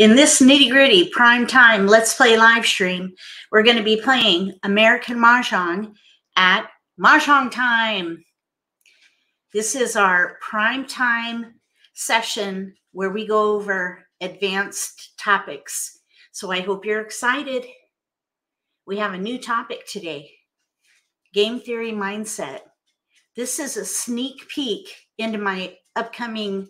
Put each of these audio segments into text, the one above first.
In this nitty gritty prime time Let's Play live stream, we're going to be playing American Mahjong at Mahjong Time. This is our prime time session where we go over advanced topics. So I hope you're excited. We have a new topic today game theory mindset. This is a sneak peek into my upcoming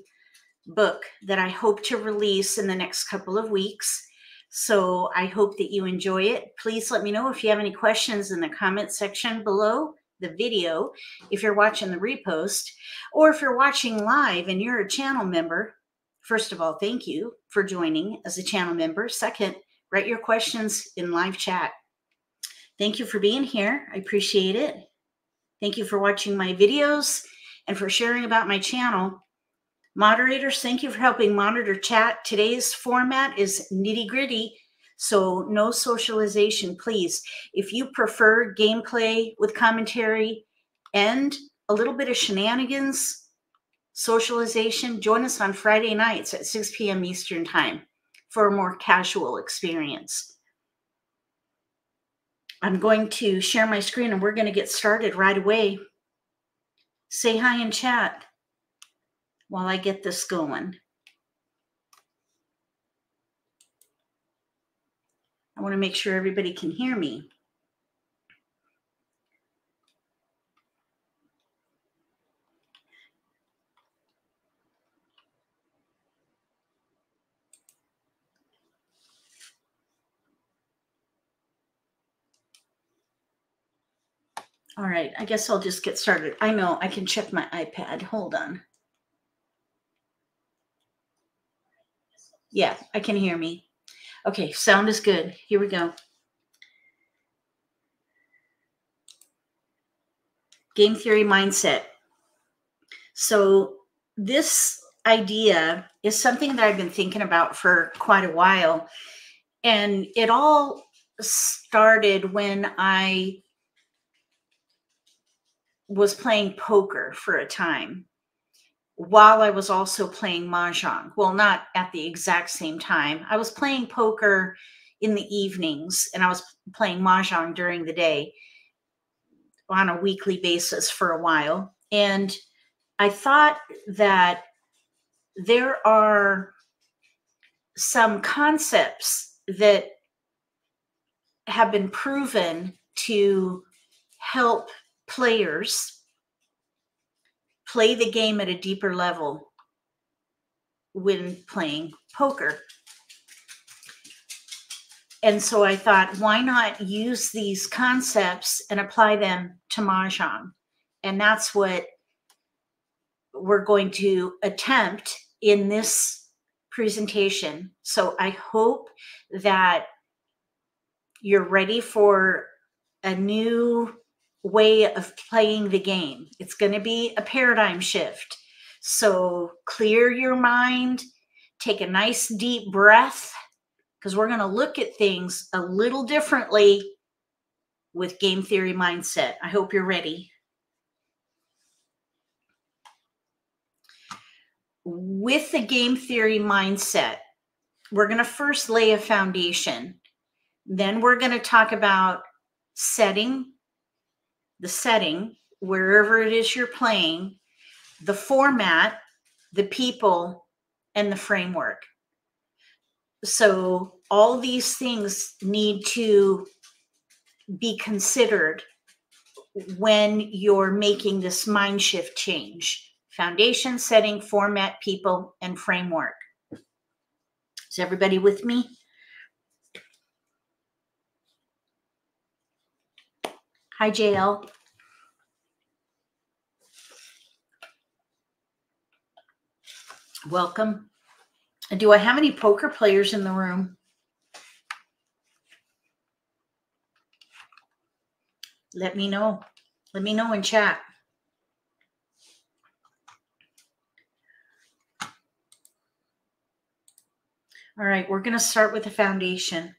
book that I hope to release in the next couple of weeks. So I hope that you enjoy it. Please let me know if you have any questions in the comment section below the video, if you're watching the repost, or if you're watching live and you're a channel member. First of all, thank you for joining as a channel member. Second, write your questions in live chat. Thank you for being here. I appreciate it. Thank you for watching my videos and for sharing about my channel. Moderators, thank you for helping monitor chat. Today's format is nitty gritty, so no socialization, please. If you prefer gameplay with commentary and a little bit of shenanigans, socialization, join us on Friday nights at 6 p.m. Eastern Time for a more casual experience. I'm going to share my screen and we're going to get started right away. Say hi in chat while I get this going. I want to make sure everybody can hear me. All right, I guess I'll just get started. I know I can check my iPad. Hold on. Yeah, I can hear me. Okay, sound is good. Here we go. Game theory mindset. So, this idea is something that I've been thinking about for quite a while. And it all started when I was playing poker for a time while I was also playing Mahjong. Well, not at the exact same time. I was playing poker in the evenings and I was playing Mahjong during the day on a weekly basis for a while. And I thought that there are some concepts that have been proven to help players play the game at a deeper level when playing poker. And so I thought, why not use these concepts and apply them to Mahjong? And that's what we're going to attempt in this presentation. So I hope that you're ready for a new way of playing the game. It's going to be a paradigm shift. So clear your mind, take a nice deep breath, because we're going to look at things a little differently with game theory mindset. I hope you're ready. With the game theory mindset, we're going to first lay a foundation. Then we're going to talk about setting the setting, wherever it is you're playing, the format, the people, and the framework. So all these things need to be considered when you're making this mind shift change foundation, setting, format, people, and framework. Is everybody with me? Hi, JL. Welcome. Do I have any poker players in the room? Let me know. Let me know in chat. All right, we're going to start with the foundation.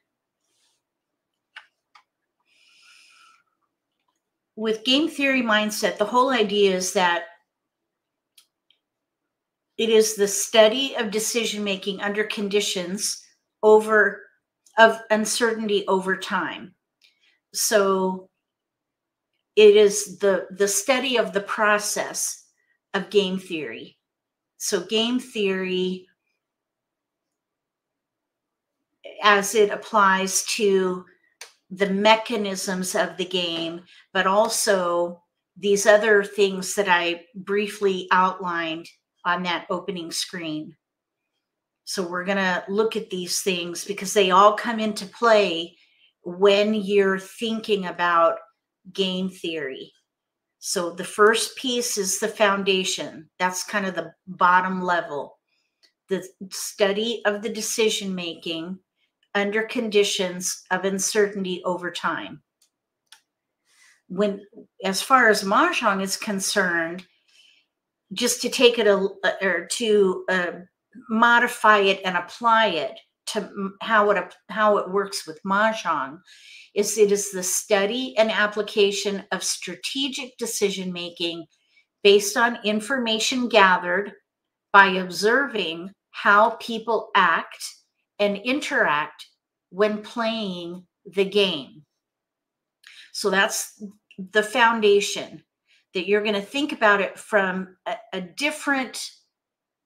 With game theory mindset, the whole idea is that it is the study of decision making under conditions over of uncertainty over time. So it is the the study of the process of game theory. So game theory as it applies to the mechanisms of the game, but also these other things that I briefly outlined on that opening screen. So we're going to look at these things because they all come into play when you're thinking about game theory. So the first piece is the foundation. That's kind of the bottom level. The study of the decision making under conditions of uncertainty over time. When, as far as mahjong is concerned, just to take it a, or to uh, modify it and apply it to how it how it works with mahjong is it is the study and application of strategic decision making based on information gathered by observing how people act and interact when playing the game. So that's the foundation that you're going to think about it from a, a different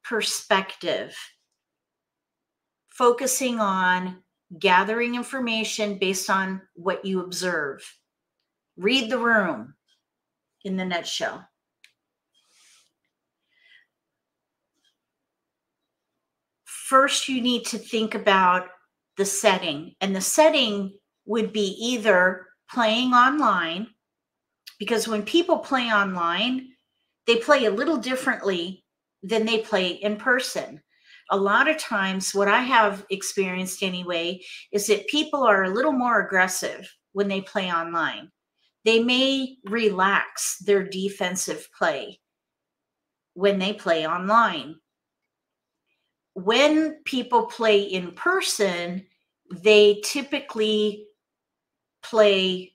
perspective, focusing on gathering information based on what you observe. Read the room in the nutshell. First, you need to think about the setting, and the setting would be either playing online, because when people play online, they play a little differently than they play in person. A lot of times, what I have experienced anyway, is that people are a little more aggressive when they play online. They may relax their defensive play when they play online. When people play in person, they typically play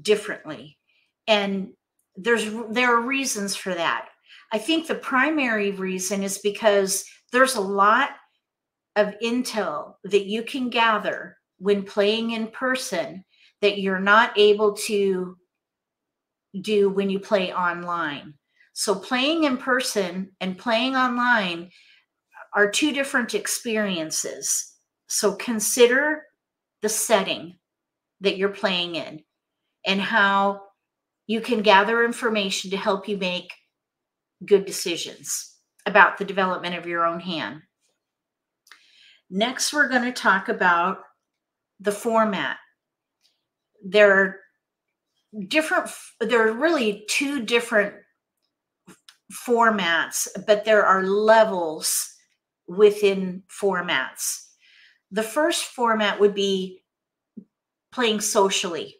differently. And there's there are reasons for that. I think the primary reason is because there's a lot of intel that you can gather when playing in person that you're not able to do when you play online. So, playing in person and playing online are two different experiences. So, consider the setting that you're playing in and how you can gather information to help you make good decisions about the development of your own hand. Next, we're going to talk about the format. There are different, there are really two different formats, but there are levels within formats. The first format would be playing socially.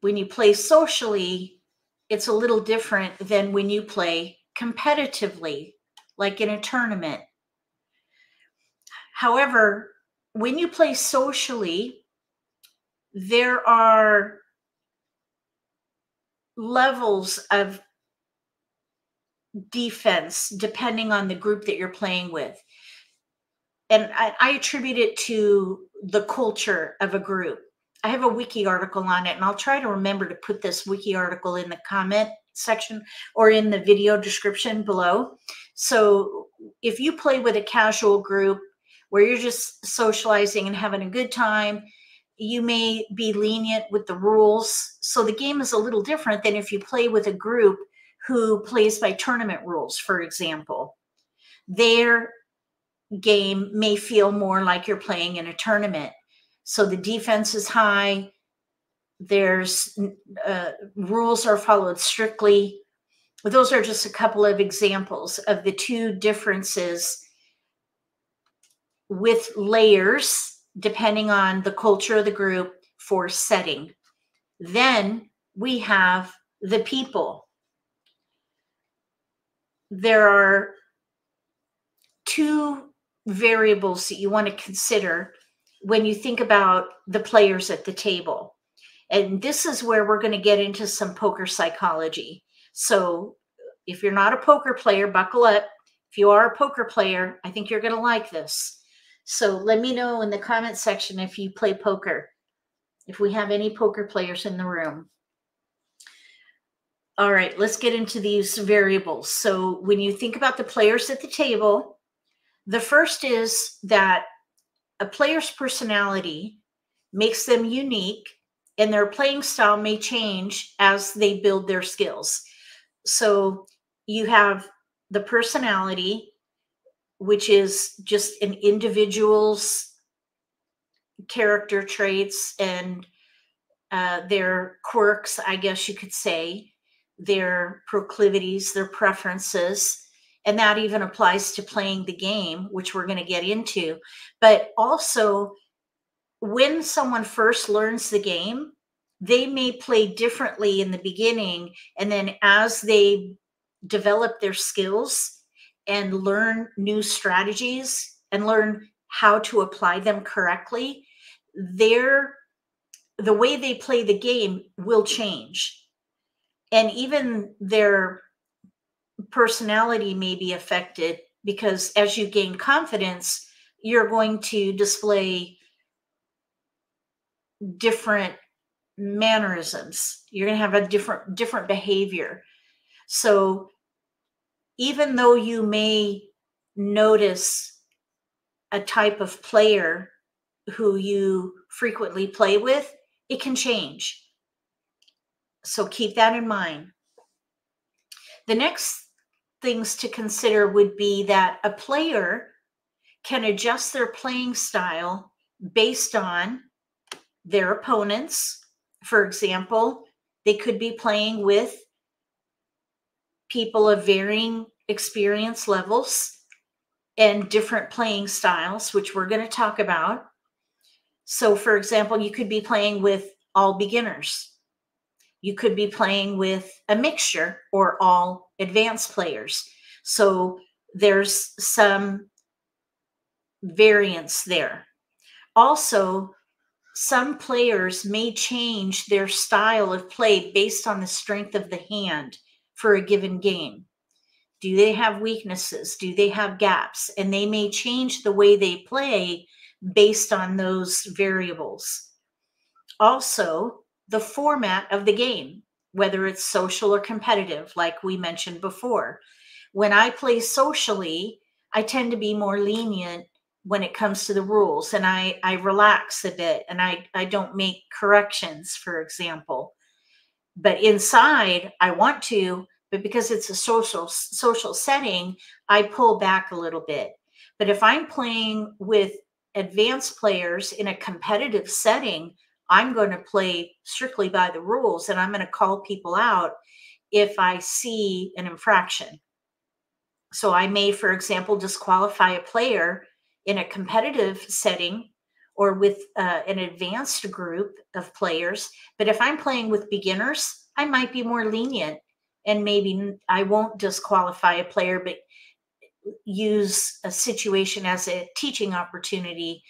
When you play socially, it's a little different than when you play competitively, like in a tournament. However, when you play socially, there are levels of defense depending on the group that you're playing with. And I, I attribute it to the culture of a group. I have a wiki article on it, and I'll try to remember to put this wiki article in the comment section or in the video description below. So if you play with a casual group where you're just socializing and having a good time, you may be lenient with the rules. So the game is a little different than if you play with a group who plays by tournament rules, for example. Their game may feel more like you're playing in a tournament so the defense is high. There's uh, rules are followed strictly. Those are just a couple of examples of the two differences with layers, depending on the culture of the group for setting. Then we have the people. There are two variables that you want to consider when you think about the players at the table. And this is where we're going to get into some poker psychology. So if you're not a poker player, buckle up. If you are a poker player, I think you're going to like this. So let me know in the comment section if you play poker, if we have any poker players in the room. All right, let's get into these variables. So when you think about the players at the table, the first is that a player's personality makes them unique and their playing style may change as they build their skills. So you have the personality, which is just an individual's character traits and uh, their quirks, I guess you could say, their proclivities, their preferences. And that even applies to playing the game, which we're going to get into. But also, when someone first learns the game, they may play differently in the beginning. And then as they develop their skills and learn new strategies and learn how to apply them correctly, their the way they play the game will change. And even their personality may be affected because as you gain confidence, you're going to display different mannerisms. You're going to have a different different behavior. So even though you may notice a type of player who you frequently play with it can change so keep that in mind the next things to consider would be that a player can adjust their playing style based on their opponents. For example, they could be playing with people of varying experience levels and different playing styles, which we're going to talk about. So, for example, you could be playing with all beginners. You could be playing with a mixture or all advanced players. So, there's some variance there. Also, some players may change their style of play based on the strength of the hand for a given game. Do they have weaknesses? Do they have gaps? And they may change the way they play based on those variables. Also, the format of the game, whether it's social or competitive, like we mentioned before. When I play socially, I tend to be more lenient when it comes to the rules and I, I relax a bit and I, I don't make corrections, for example. But inside, I want to, but because it's a social social setting, I pull back a little bit. But if I'm playing with advanced players in a competitive setting, I'm going to play strictly by the rules and I'm going to call people out if I see an infraction. So I may, for example, disqualify a player in a competitive setting or with uh, an advanced group of players. But if I'm playing with beginners, I might be more lenient and maybe I won't disqualify a player, but use a situation as a teaching opportunity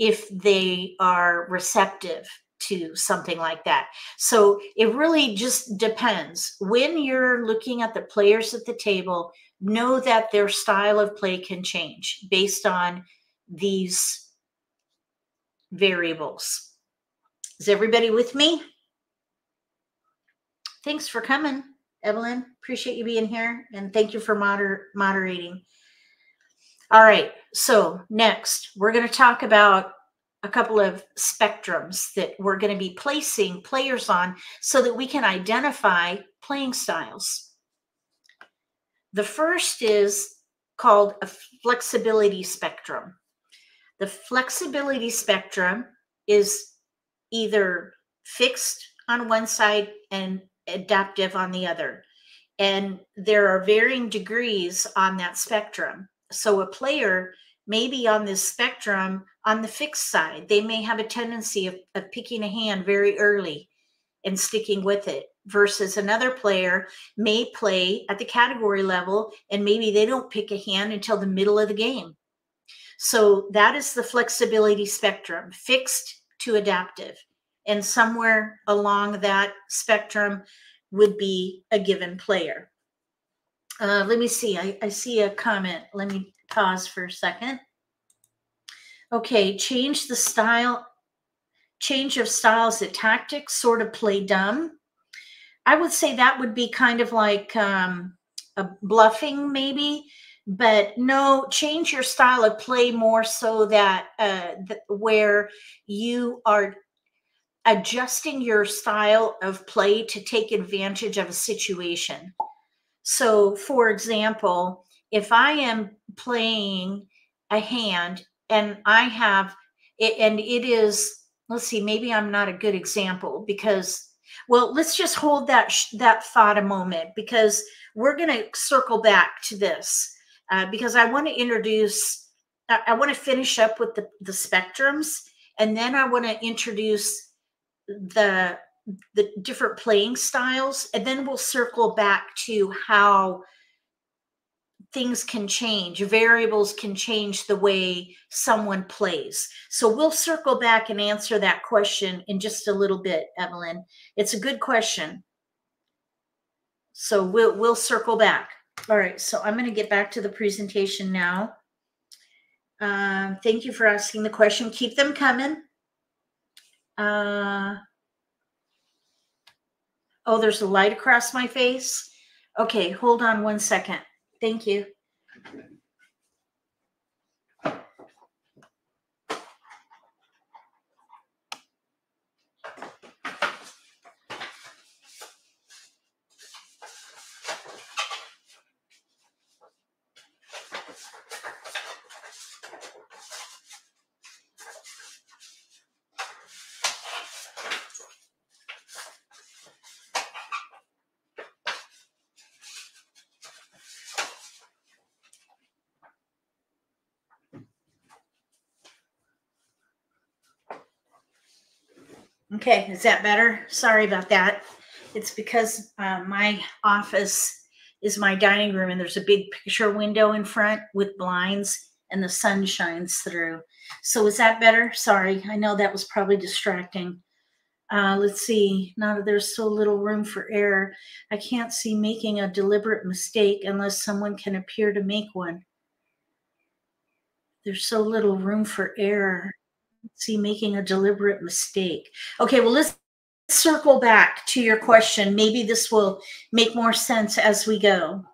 if they are receptive to something like that. So it really just depends. When you're looking at the players at the table, know that their style of play can change based on these variables. Is everybody with me? Thanks for coming, Evelyn. Appreciate you being here and thank you for moder- moderating. All right, so next we're going to talk about a couple of spectrums that we're going to be placing players on so that we can identify playing styles. The first is called a flexibility spectrum. The flexibility spectrum is either fixed on one side and adaptive on the other. And there are varying degrees on that spectrum. So a player may be on this spectrum on the fixed side. They may have a tendency of, of picking a hand very early and sticking with it versus another player may play at the category level and maybe they don't pick a hand until the middle of the game. So that is the flexibility spectrum, fixed to adaptive. And somewhere along that spectrum would be a given player. Uh, let me see. I, I see a comment. Let me pause for a second. Okay, change the style, change of styles at tactics, sort of play dumb. I would say that would be kind of like um, a bluffing, maybe, but no, change your style of play more so that uh, th- where you are adjusting your style of play to take advantage of a situation. So, for example, if I am playing a hand and I have it, and it is, let's see, maybe I'm not a good example because, well, let's just hold that that thought a moment because we're going to circle back to this uh, because I want to introduce, I, I want to finish up with the the spectrums, and then I want to introduce the the different playing styles and then we'll circle back to how things can change variables can change the way someone plays. So we'll circle back and answer that question in just a little bit evelyn. It's a good question. So we'll we'll circle back. All right so i'm going to get back to the presentation now. Um, thank you for asking the question. Keep them coming. Uh, Oh, there's a light across my face. Okay, hold on one second. Thank you. Okay, is that better? Sorry about that. It's because uh, my office is my dining room and there's a big picture window in front with blinds and the sun shines through. So is that better? Sorry, I know that was probably distracting. Uh, let's see. Now that there's so little room for error, I can't see making a deliberate mistake unless someone can appear to make one. There's so little room for error see making a deliberate mistake. Okay, well, let's circle back to your question. Maybe this will make more sense as we go.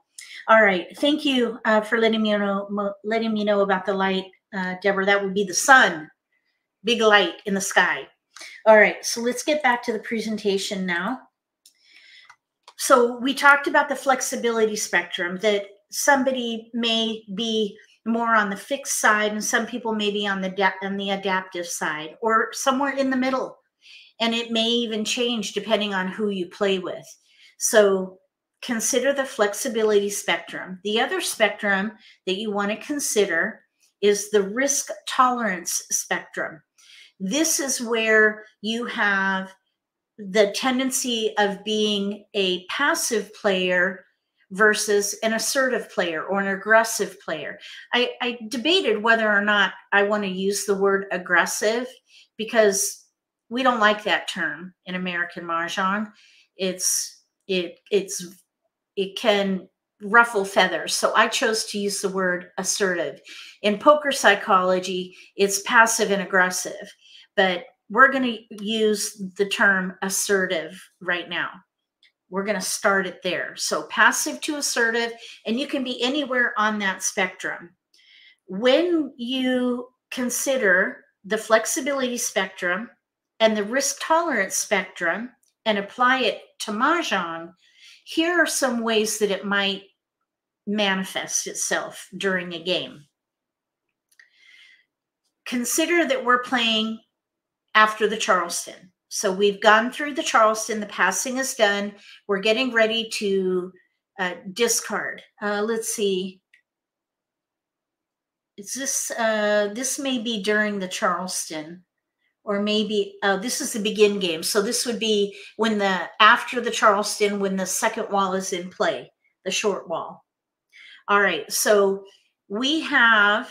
All right, thank you uh, for letting me know letting me know about the light, uh, Deborah. That would be the sun, big light in the sky. All right, so let's get back to the presentation now. So we talked about the flexibility spectrum that somebody may be more on the fixed side and some people may be on the on the adaptive side or somewhere in the middle. And it may even change depending on who you play with. So consider the flexibility spectrum. The other spectrum that you want to consider is the risk tolerance spectrum. This is where you have the tendency of being a passive player versus an assertive player or an aggressive player. I, I debated whether or not I want to use the word aggressive because we don't like that term in American Mahjong. It's it it's it can ruffle feathers. So I chose to use the word assertive. In poker psychology, it's passive and aggressive, but we're going to use the term assertive right now. We're going to start it there. So passive to assertive, and you can be anywhere on that spectrum. When you consider the flexibility spectrum and the risk tolerance spectrum and apply it to Mahjong, here are some ways that it might manifest itself during a game. Consider that we're playing after the Charleston. So we've gone through the Charleston, the passing is done. We're getting ready to uh, discard. Uh, let's see. Is this, uh, this may be during the Charleston or maybe uh, this is the begin game. So this would be when the, after the Charleston, when the second wall is in play, the short wall. All right. So we have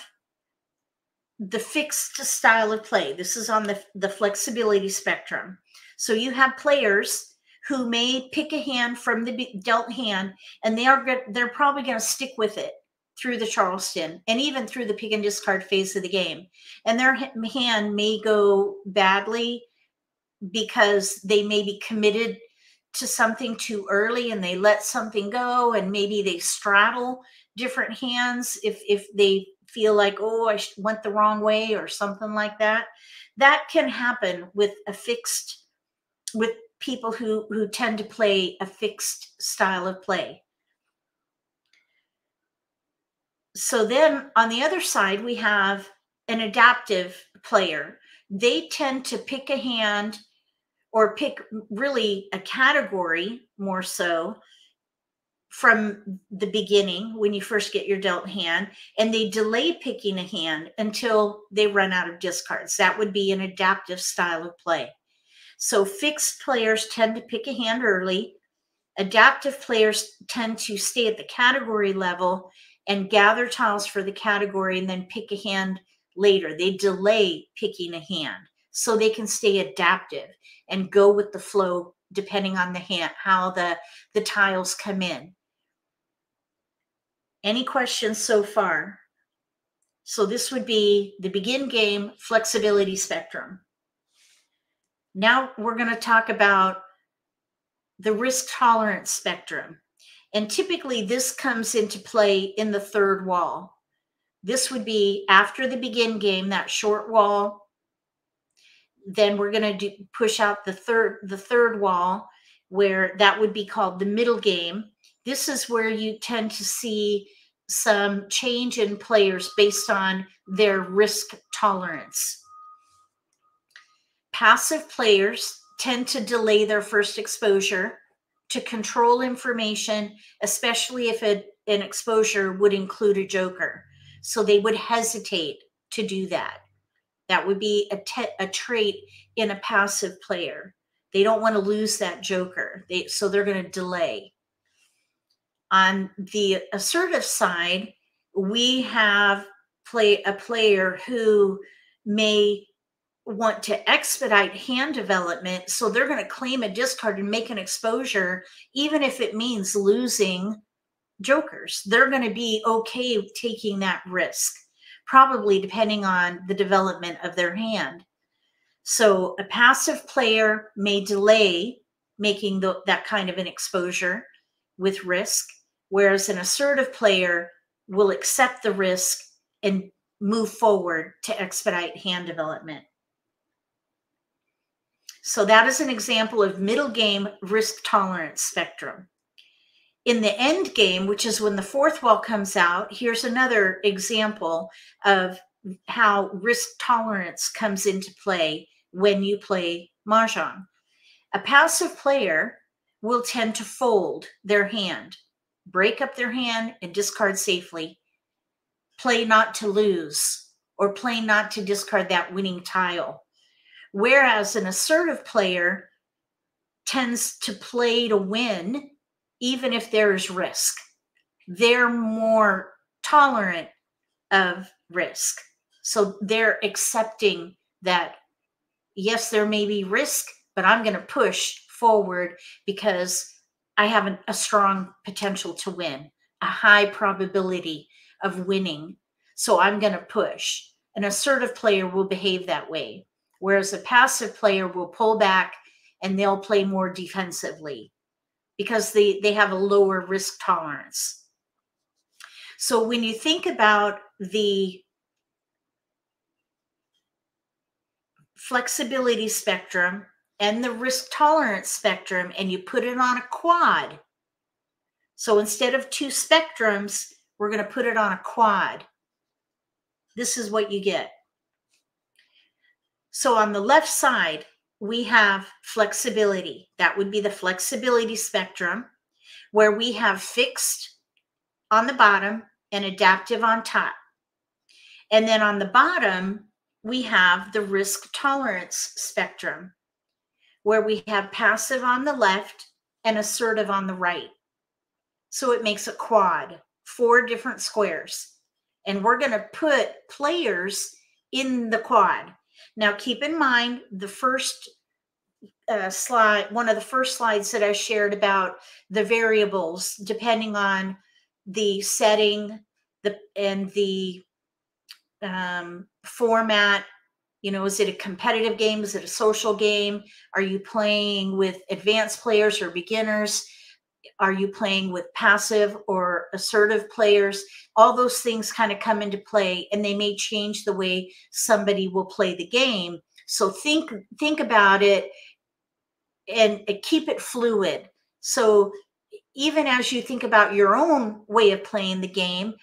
the fixed style of play. This is on the, the flexibility spectrum. So you have players who may pick a hand from the dealt hand and they are they're probably going to stick with it through the Charleston and even through the pick and discard phase of the game. And their hand may go badly because they may be committed to something too early and they let something go and maybe they straddle different hands if if they feel like oh I went the wrong way or something like that that can happen with a fixed with people who who tend to play a fixed style of play. So then on the other side we have an adaptive player. They tend to pick a hand or pick really a category more so from the beginning when you first get your dealt hand and they delay picking a hand until they run out of discards that would be an adaptive style of play so fixed players tend to pick a hand early adaptive players tend to stay at the category level and gather tiles for the category and then pick a hand later. They delay picking a hand so they can stay adaptive and go with the flow depending on the hand how the the tiles come in. Any questions so far? So this would be the begin game flexibility spectrum. Now we're going to talk about the risk tolerance spectrum. And typically this comes into play in the third wall. This would be after the begin game, that short wall. Then we're going to do push out the third the third wall where that would be called the middle game. This is where you tend to see some change in players based on their risk tolerance. Passive players tend to delay their first exposure to control information, especially if it, an exposure would include a joker. So they would hesitate to do that. That would be a, a trait in a passive player. They don't want to lose that joker. They, so they're going to delay. On the assertive side, we have play a player who may want to expedite hand development. So they're going to claim a discard and make an exposure, even if it means losing jokers. They're going to be okay taking that risk, probably depending on the development of their hand. So a passive player may delay making the, that kind of an exposure with risk, whereas an assertive player will accept the risk and move forward to expedite hand development. So that is an example of middle game risk tolerance spectrum. In the end game, which is when the fourth wall comes out, here's another example of how risk tolerance comes into play when you play Mahjong. A passive player will tend to fold their hand, break up their hand, and discard safely. Play not to lose, or play not to discard that winning tile. Whereas an assertive player tends to play to win, even if there is risk. They're more tolerant of risk. So they're accepting that, yes, there may be risk, but I'm going to push forward because I have a, a strong potential to win, a high probability of winning. So I'm going to push. An assertive player will behave that way whereas a passive player will pull back and they'll play more defensively because they, they have a lower risk tolerance. So when you think about the flexibility spectrum and the risk tolerance spectrum and you put it on a quad. So instead of two spectrums, we're going to put it on a quad. This is what you get. So on the left side, we have flexibility. That would be the flexibility spectrum where we have fixed on the bottom and adaptive on top. And then on the bottom, we have the risk tolerance spectrum where we have passive on the left and assertive on the right. So it makes a quad, four different squares. And we're going to put players in the quad. Now, keep in mind the first uh, slide, one of the first slides that I shared about the variables, depending on the setting, the and the um, format. You know, is it a competitive game? Is it a social game? Are you playing with advanced players or beginners? Are you playing with passive or assertive players? All those things kind of come into play, and they may change the way somebody will play the game. So think think about it and keep it fluid. So even as you think about your own way of playing the game,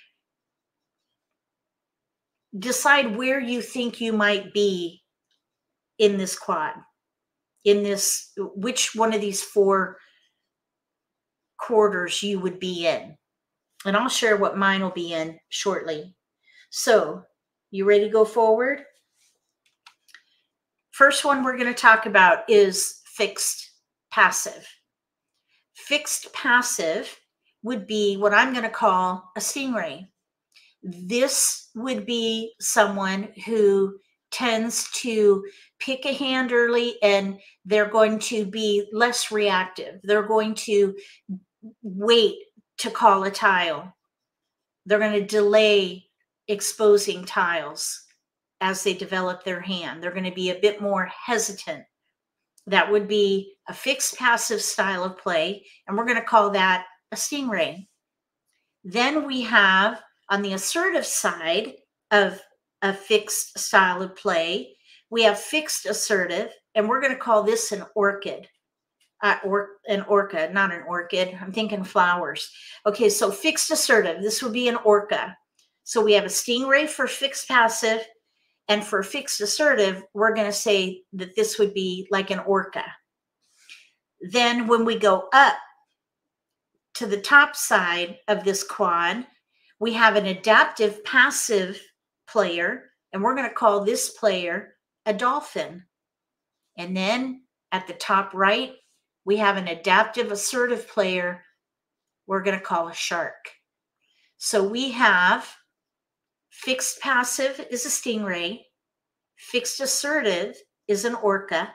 decide where you think you might be in this quad, in this, which one of these four quarters you would be in. And I'll share what mine will be in shortly. So, you ready to go forward? First one we're going to talk about is fixed passive. Fixed passive would be what I'm going to call a stingray. This would be someone who tends to pick a hand early and they're going to be less reactive. They're going to wait to call a tile. They're going to delay exposing tiles as they develop their hand. They're going to be a bit more hesitant that would be a fixed passive style of play, and we're going to call that a stingray. Then we have on the assertive side of a fixed style of play, we have fixed assertive, and we're going to call this an orchid. Uh, or an orca, not an orchid. I'm thinking flowers. Okay, so fixed assertive. This would be an orca. So we have a stingray for fixed passive, and for fixed assertive, we're going to say that this would be like an orca. Then when we go up to the top side of this quad, we have an adaptive passive player, and we're going to call this player a dolphin. And then at the top right, we have an adaptive assertive player we're going to call a shark. So we have Fixed passive is a stingray. Fixed assertive is an orca.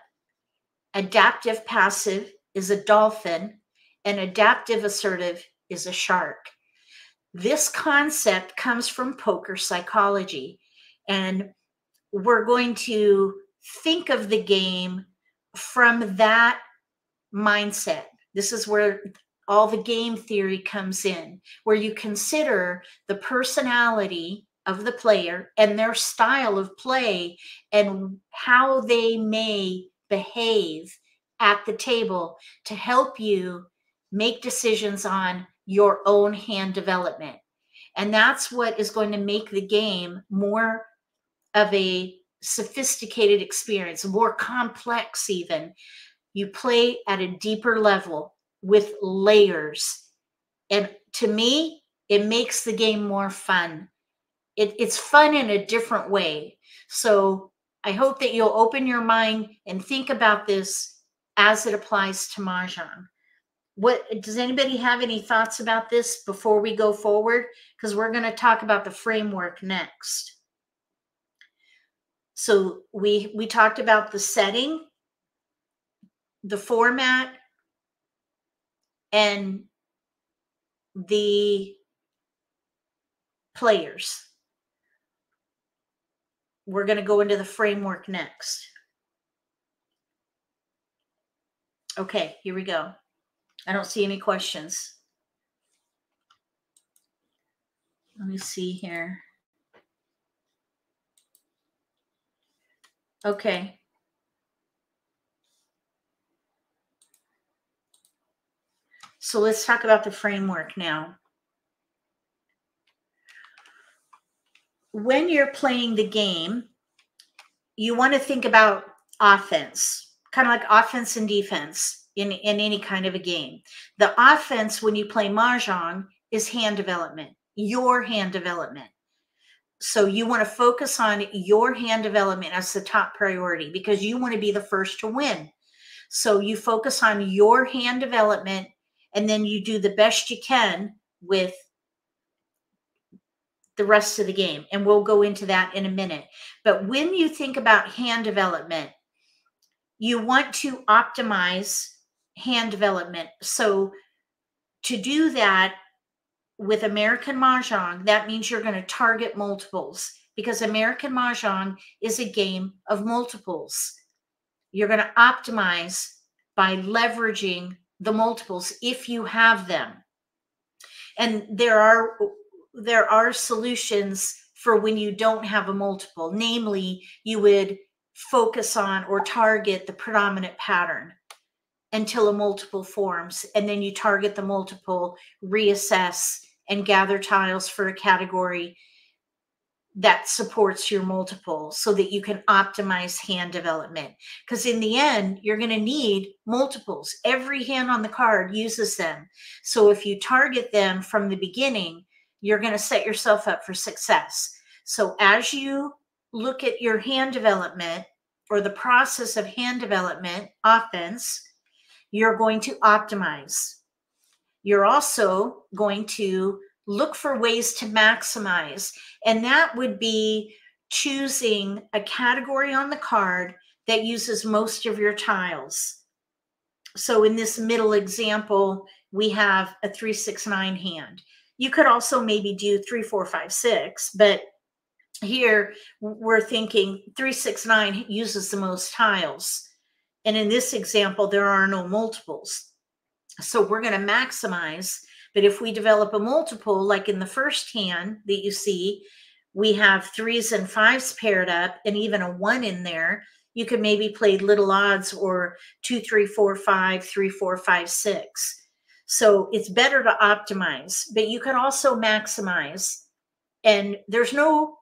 Adaptive passive is a dolphin. And adaptive assertive is a shark. This concept comes from poker psychology. And we're going to think of the game from that mindset. This is where all the game theory comes in, where you consider the personality of the player and their style of play and how they may behave at the table to help you make decisions on your own hand development. And that's what is going to make the game more of a sophisticated experience, more complex, even. You play at a deeper level with layers. And to me, it makes the game more fun it, it's fun in a different way. So I hope that you'll open your mind and think about this as it applies to Mahjong. What does anybody have any thoughts about this before we go forward? Because we're going to talk about the framework next. So we we talked about the setting, the format, and the players we're going to go into the framework next. Okay, here we go. I don't see any questions. Let me see here. Okay. So let's talk about the framework now. when you're playing the game, you want to think about offense, kind of like offense and defense in, in any kind of a game. The offense, when you play Mahjong, is hand development, your hand development. So you want to focus on your hand development as the top priority because you want to be the first to win. So you focus on your hand development and then you do the best you can with the rest of the game. And we'll go into that in a minute. But when you think about hand development, you want to optimize hand development. So to do that with American Mahjong, that means you're going to target multiples because American Mahjong is a game of multiples. You're going to optimize by leveraging the multiples if you have them. And there are there are solutions for when you don't have a multiple. Namely, you would focus on or target the predominant pattern until a multiple forms. And then you target the multiple, reassess, and gather tiles for a category that supports your multiple so that you can optimize hand development. Because in the end, you're going to need multiples. Every hand on the card uses them. So if you target them from the beginning, you're going to set yourself up for success. So as you look at your hand development or the process of hand development offense, you're going to optimize. You're also going to look for ways to maximize. And that would be choosing a category on the card that uses most of your tiles. So in this middle example, we have a three, six, nine hand. You could also maybe do three, four, five, six, but here we're thinking three, six, nine uses the most tiles. And in this example, there are no multiples. So we're going to maximize. But if we develop a multiple, like in the first hand that you see, we have threes and fives paired up and even a one in there. You could maybe play little odds or two, three, four, five, three, four, five, six. So it's better to optimize, but you can also maximize. And there's no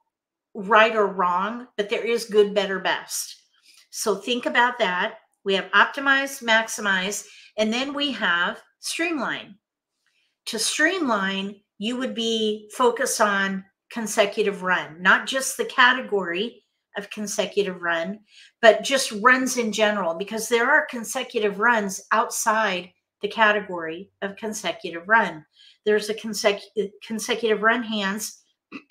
right or wrong, but there is good, better, best. So think about that. We have optimize, maximize, and then we have streamline. To streamline, you would be focused on consecutive run, not just the category of consecutive run, but just runs in general, because there are consecutive runs outside the category of consecutive run. There's a consecutive consecutive run hands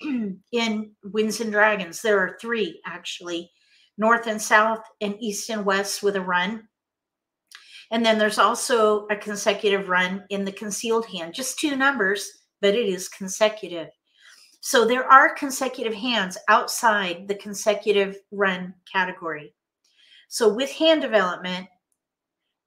in Winds and Dragons. There are three actually north and south, and east and west with a run. And then there's also a consecutive run in the concealed hand, just two numbers, but it is consecutive. So there are consecutive hands outside the consecutive run category. So with hand development,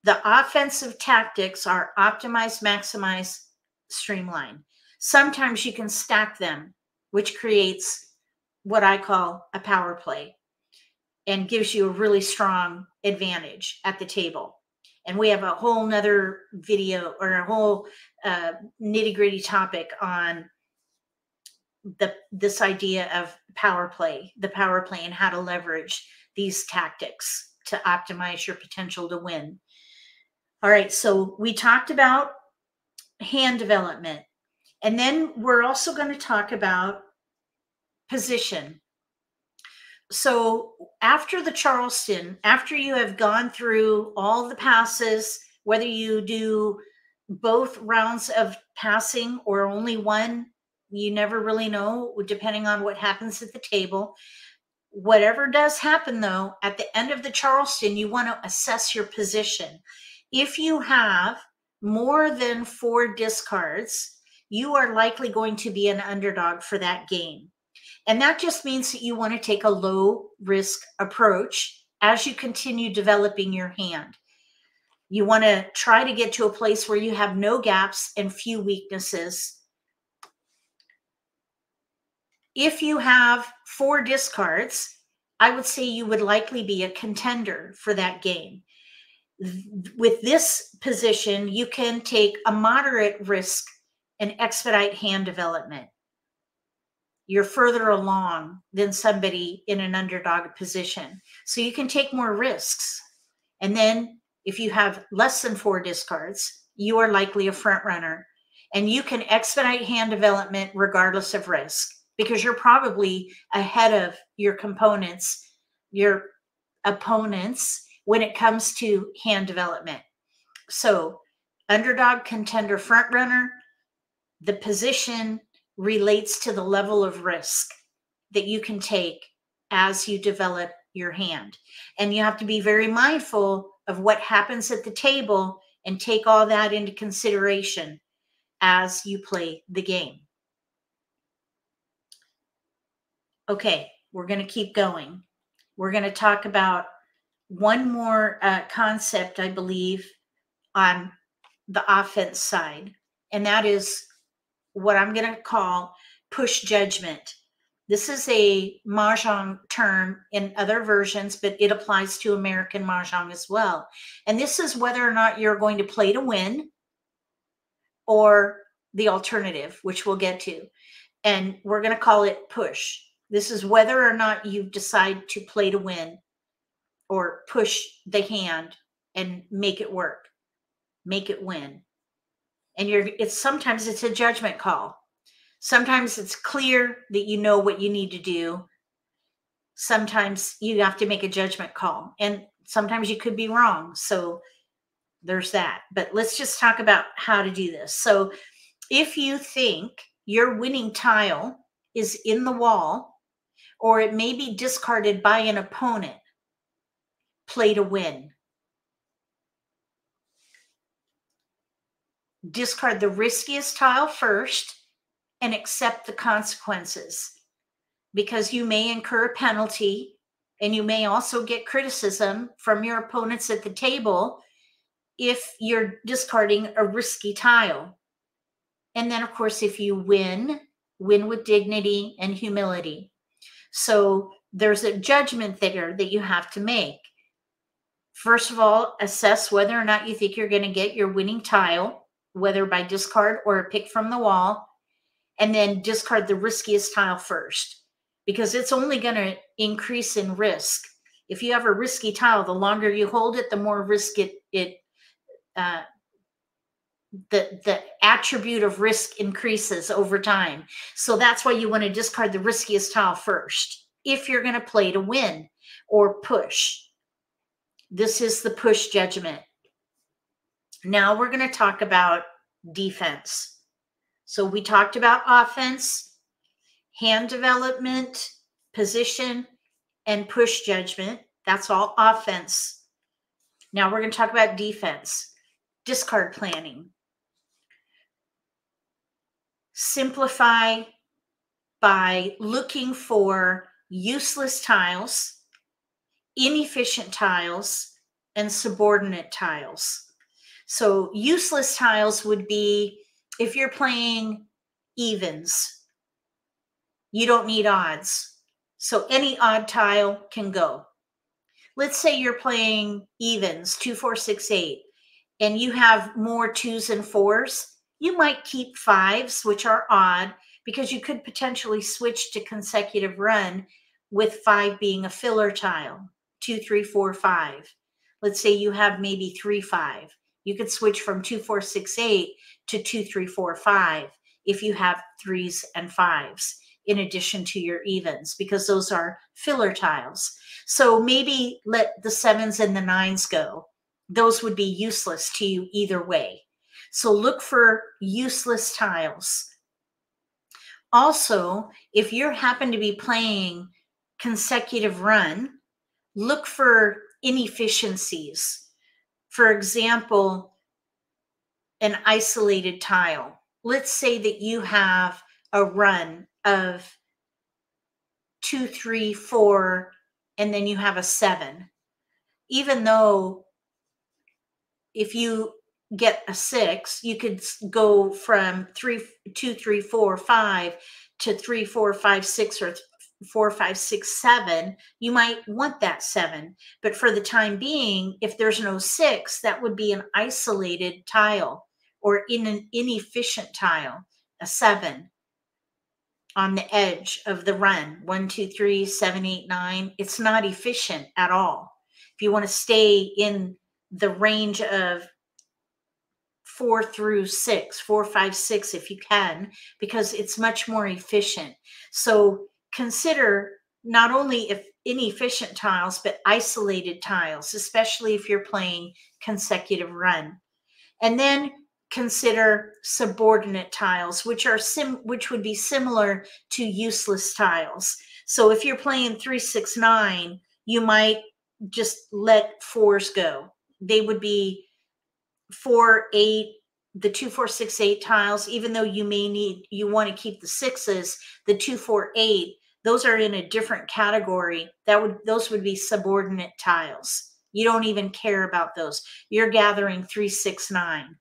the offensive tactics are optimize, maximize, streamline. Sometimes you can stack them, which creates what I call a power play and gives you a really strong advantage at the table. And we have a whole nother video or a whole uh, nitty gritty topic on the this idea of power play, the power play, and how to leverage these tactics to optimize your potential to win. All right, so we talked about hand development, and then we're also going to talk about position so after the Charleston, after you have gone through all the passes, whether you do both rounds of passing or only one, you never really know, depending on what happens at the table. Whatever does happen, though, at the end of the Charleston, you want to assess your position. If you have more than four discards, you are likely going to be an underdog for that game. And that just means that you want to take a low risk approach as you continue developing your hand. You want to try to get to a place where you have no gaps and few weaknesses. If you have four discards, I would say you would likely be a contender for that game. With this position, you can take a moderate risk and expedite hand development you're further along than somebody in an underdog position. So you can take more risks. And then if you have less than four discards, you are likely a front runner. And you can expedite hand development regardless of risk because you're probably ahead of your components, your opponents when it comes to hand development. So, underdog, contender, front runner, the position relates to the level of risk that you can take as you develop your hand. And you have to be very mindful of what happens at the table and take all that into consideration as you play the game. Okay, we're going to keep going. We're going to talk about one more uh, concept, I believe, on the offense side, and that is what I'm going to call push judgment. This is a Mahjong term in other versions, but it applies to American Mahjong as well. And this is whether or not you're going to play to win or the alternative, which we'll get to. And we're going to call it push. This is whether or not you decide to play to win or push the hand and make it work, make it win. And you're it's sometimes it's a judgment call. Sometimes it's clear that you know what you need to do. Sometimes you have to make a judgment call, and sometimes you could be wrong. So there's that. But let's just talk about how to do this. So if you think your winning tile is in the wall, or it may be discarded by an opponent, play to win. Discard the riskiest tile first and accept the consequences because you may incur a penalty and you may also get criticism from your opponents at the table if you're discarding a risky tile. And then, of course, if you win, win with dignity and humility. So there's a judgment there that you have to make. First of all, assess whether or not you think you're going to get your winning tile, whether by discard or a pick from the wall and then discard the riskiest tile first because it's only going to increase in risk. If you have a risky tile, the longer you hold it, the more risk it it uh, the the attribute of risk increases over time. So that's why you want to discard the riskiest tile first if you're going to play to win or push. This is the push judgment. Now we're going to talk about defense. So we talked about offense, hand development, position, and push judgment. That's all offense. Now we're going to talk about defense, discard planning. Simplify by looking for useless tiles, inefficient tiles, and subordinate tiles. So useless tiles would be if you're playing evens, you don't need odds. So any odd tile can go. Let's say you're playing evens, two, four, six, eight, and you have more twos and fours. You might keep fives, which are odd, because you could potentially switch to consecutive run with five being a filler tile, two, three, four, five. Let's say you have maybe three, five. You could switch from two, four, six, eight to two, three, four, five if you have threes and fives in addition to your evens because those are filler tiles. So maybe let the sevens and the nines go. Those would be useless to you either way. So look for useless tiles. Also, if you happen to be playing consecutive run, look for inefficiencies. For example, an isolated tile. Let's say that you have a run of two, three, four, and then you have a seven. Even though if you get a six, you could go from three, two, three, four, five to three, four, five, six, or four, five, six, seven, you might want that seven. But for the time being, if there's no six, that would be an isolated tile or in an inefficient tile, a seven on the edge of the run one, two, three, seven, eight, nine. It's not efficient at all. If you want to stay in the range of four through six, four, five, six, if you can, because it's much more efficient. So consider not only if inefficient tiles, but isolated tiles, especially if you're playing consecutive run. And then consider subordinate tiles, which are sim which would be similar to useless tiles. So if you're playing 369, you might just let fours go. They would be four, eight, the two, four, six, eight tiles, even though you may need, you want to keep the sixes, the two, four, eight, those are in a different category. That would, those would be subordinate tiles. You don't even care about those. You're gathering three, six, nine.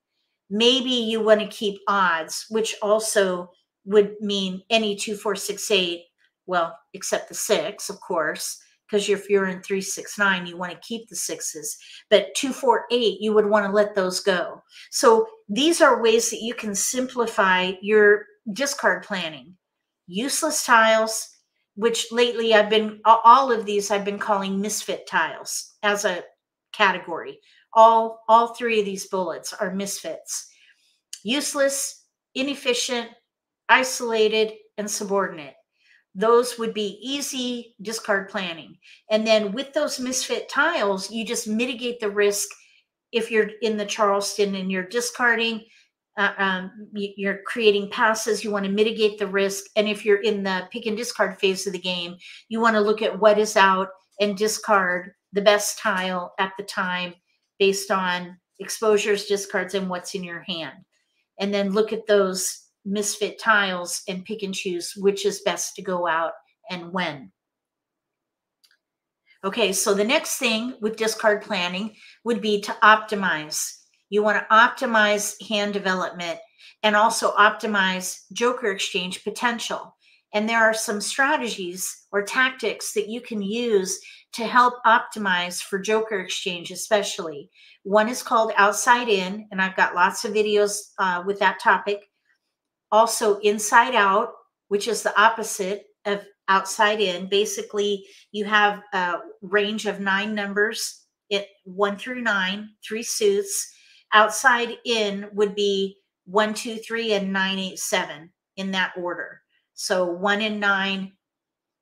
Maybe you want to keep odds, which also would mean any two, four, six, eight. Well, except the six, of course, because if you're in three, six, nine, you want to keep the sixes. But two, four, eight, you would want to let those go. So these are ways that you can simplify your discard planning. Useless tiles, which lately I've been, all of these I've been calling misfit tiles as a category. All, all three of these bullets are misfits. Useless, inefficient, isolated, and subordinate. Those would be easy discard planning. And then with those misfit tiles, you just mitigate the risk if you're in the Charleston and you're discarding, uh, um, you're creating passes, you want to mitigate the risk. And if you're in the pick and discard phase of the game, you want to look at what is out and discard the best tile at the time based on exposures, discards, and what's in your hand. And then look at those misfit tiles and pick and choose which is best to go out and when. Okay, so the next thing with discard planning would be to optimize. You want to optimize hand development and also optimize joker exchange potential. And there are some strategies or tactics that you can use to help optimize for joker exchange, especially. One is called outside in, and I've got lots of videos uh, with that topic. Also, inside out, which is the opposite of outside in. Basically, you have a range of nine numbers, it one through nine, three suits. Outside in would be one, two, three, and nine, eight, seven in that order. So one and nine,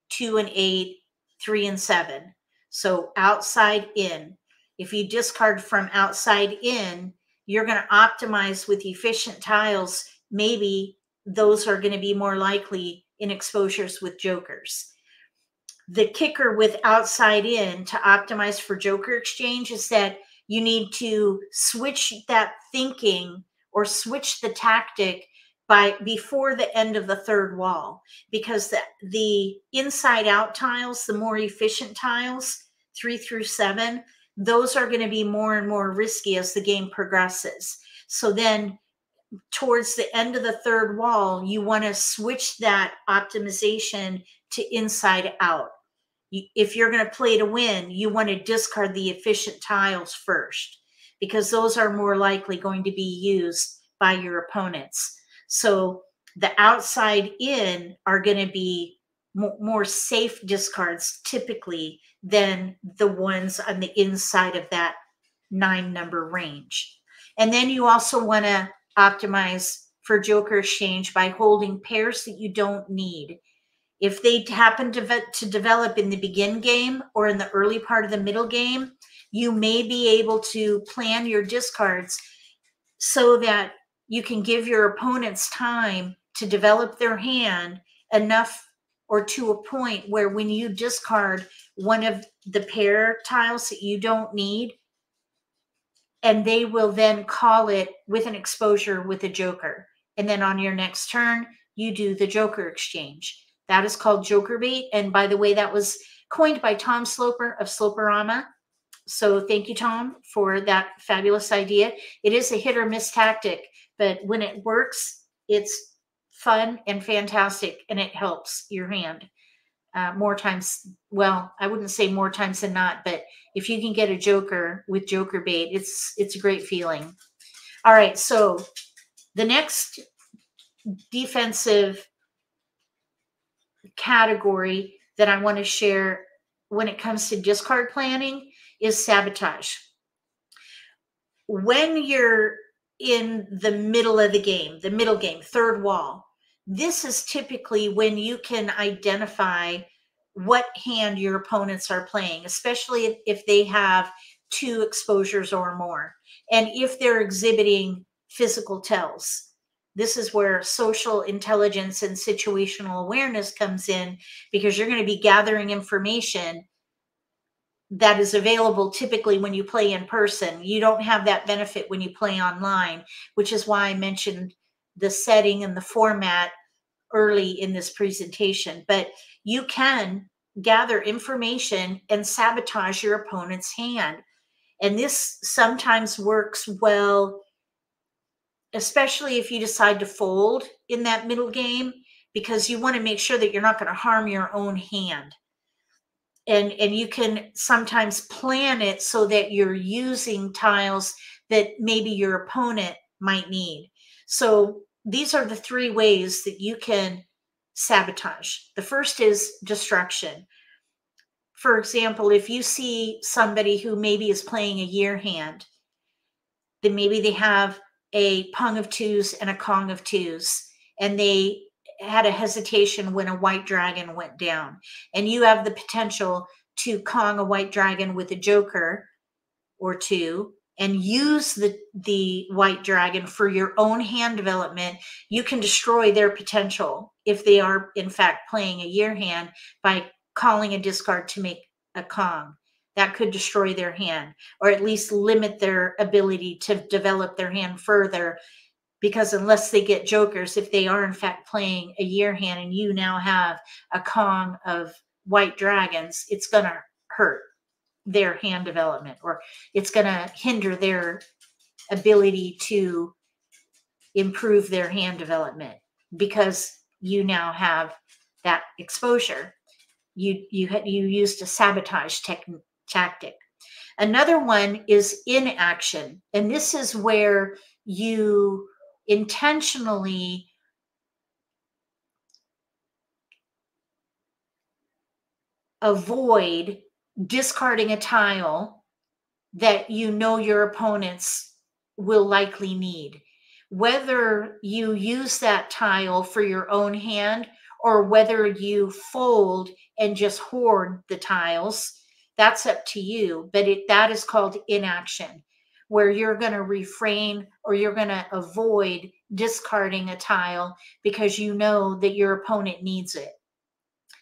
two and eight, three and seven. So outside in. If you discard from outside in, you're going to optimize with efficient tiles maybe those are going to be more likely in exposures with jokers. The kicker with outside in to optimize for joker exchange is that you need to switch that thinking or switch the tactic by before the end of the third wall because the, the inside out tiles, the more efficient tiles, three through seven, those are going to be more and more risky as the game progresses. So then towards the end of the third wall, you want to switch that optimization to inside out. If you're going to play to win, you want to discard the efficient tiles first because those are more likely going to be used by your opponents. So the outside in are going to be more safe discards typically than the ones on the inside of that nine number range. And then you also want to optimize for joker exchange by holding pairs that you don't need. If they happen to, to develop in the begin game or in the early part of the middle game, you may be able to plan your discards so that you can give your opponents time to develop their hand enough or to a point where when you discard one of the pair tiles that you don't need, and they will then call it with an exposure with a joker. And then on your next turn, you do the joker exchange. That is called joker bait. And by the way, that was coined by Tom Sloper of Sloperama. So thank you, Tom, for that fabulous idea. It is a hit or miss tactic, but when it works, it's fun and fantastic and it helps your hand uh, more times. Well, I wouldn't say more times than not, but if you can get a joker with joker bait, it's it's a great feeling. All right, so the next defensive category that I want to share when it comes to discard planning is sabotage. When you're in the middle of the game, the middle game, third wall, this is typically when you can identify what hand your opponents are playing, especially if they have two exposures or more. And if they're exhibiting physical tells, this is where social intelligence and situational awareness comes in because you're going to be gathering information that is available typically when you play in person. You don't have that benefit when you play online, which is why I mentioned the setting and the format early in this presentation. But you can gather information and sabotage your opponent's hand. And this sometimes works well, especially if you decide to fold in that middle game, because you want to make sure that you're not going to harm your own hand. And, and you can sometimes plan it so that you're using tiles that maybe your opponent might need. So these are the three ways that you can sabotage. The first is destruction. For example, if you see somebody who maybe is playing a year hand, then maybe they have a pung of twos and a kong of twos, and they had a hesitation when a white dragon went down. And you have the potential to kong a white dragon with a joker or two and use the the white dragon for your own hand development. You can destroy their potential if they are in fact playing a year hand by calling a discard to make a kong that could destroy their hand or at least limit their ability to develop their hand further because unless they get jokers if they are in fact playing a year hand and you now have a kong of white dragons it's going to hurt their hand development or it's going to hinder their ability to improve their hand development because you now have that exposure. You you you used a sabotage tech, tactic another one is inaction and this is where you intentionally avoid discarding a tile that you know your opponents will likely need. Whether you use that tile for your own hand or whether you fold and just hoard the tiles, that's up to you. But it, that is called inaction, where you're going to refrain or you're going to avoid discarding a tile because you know that your opponent needs it.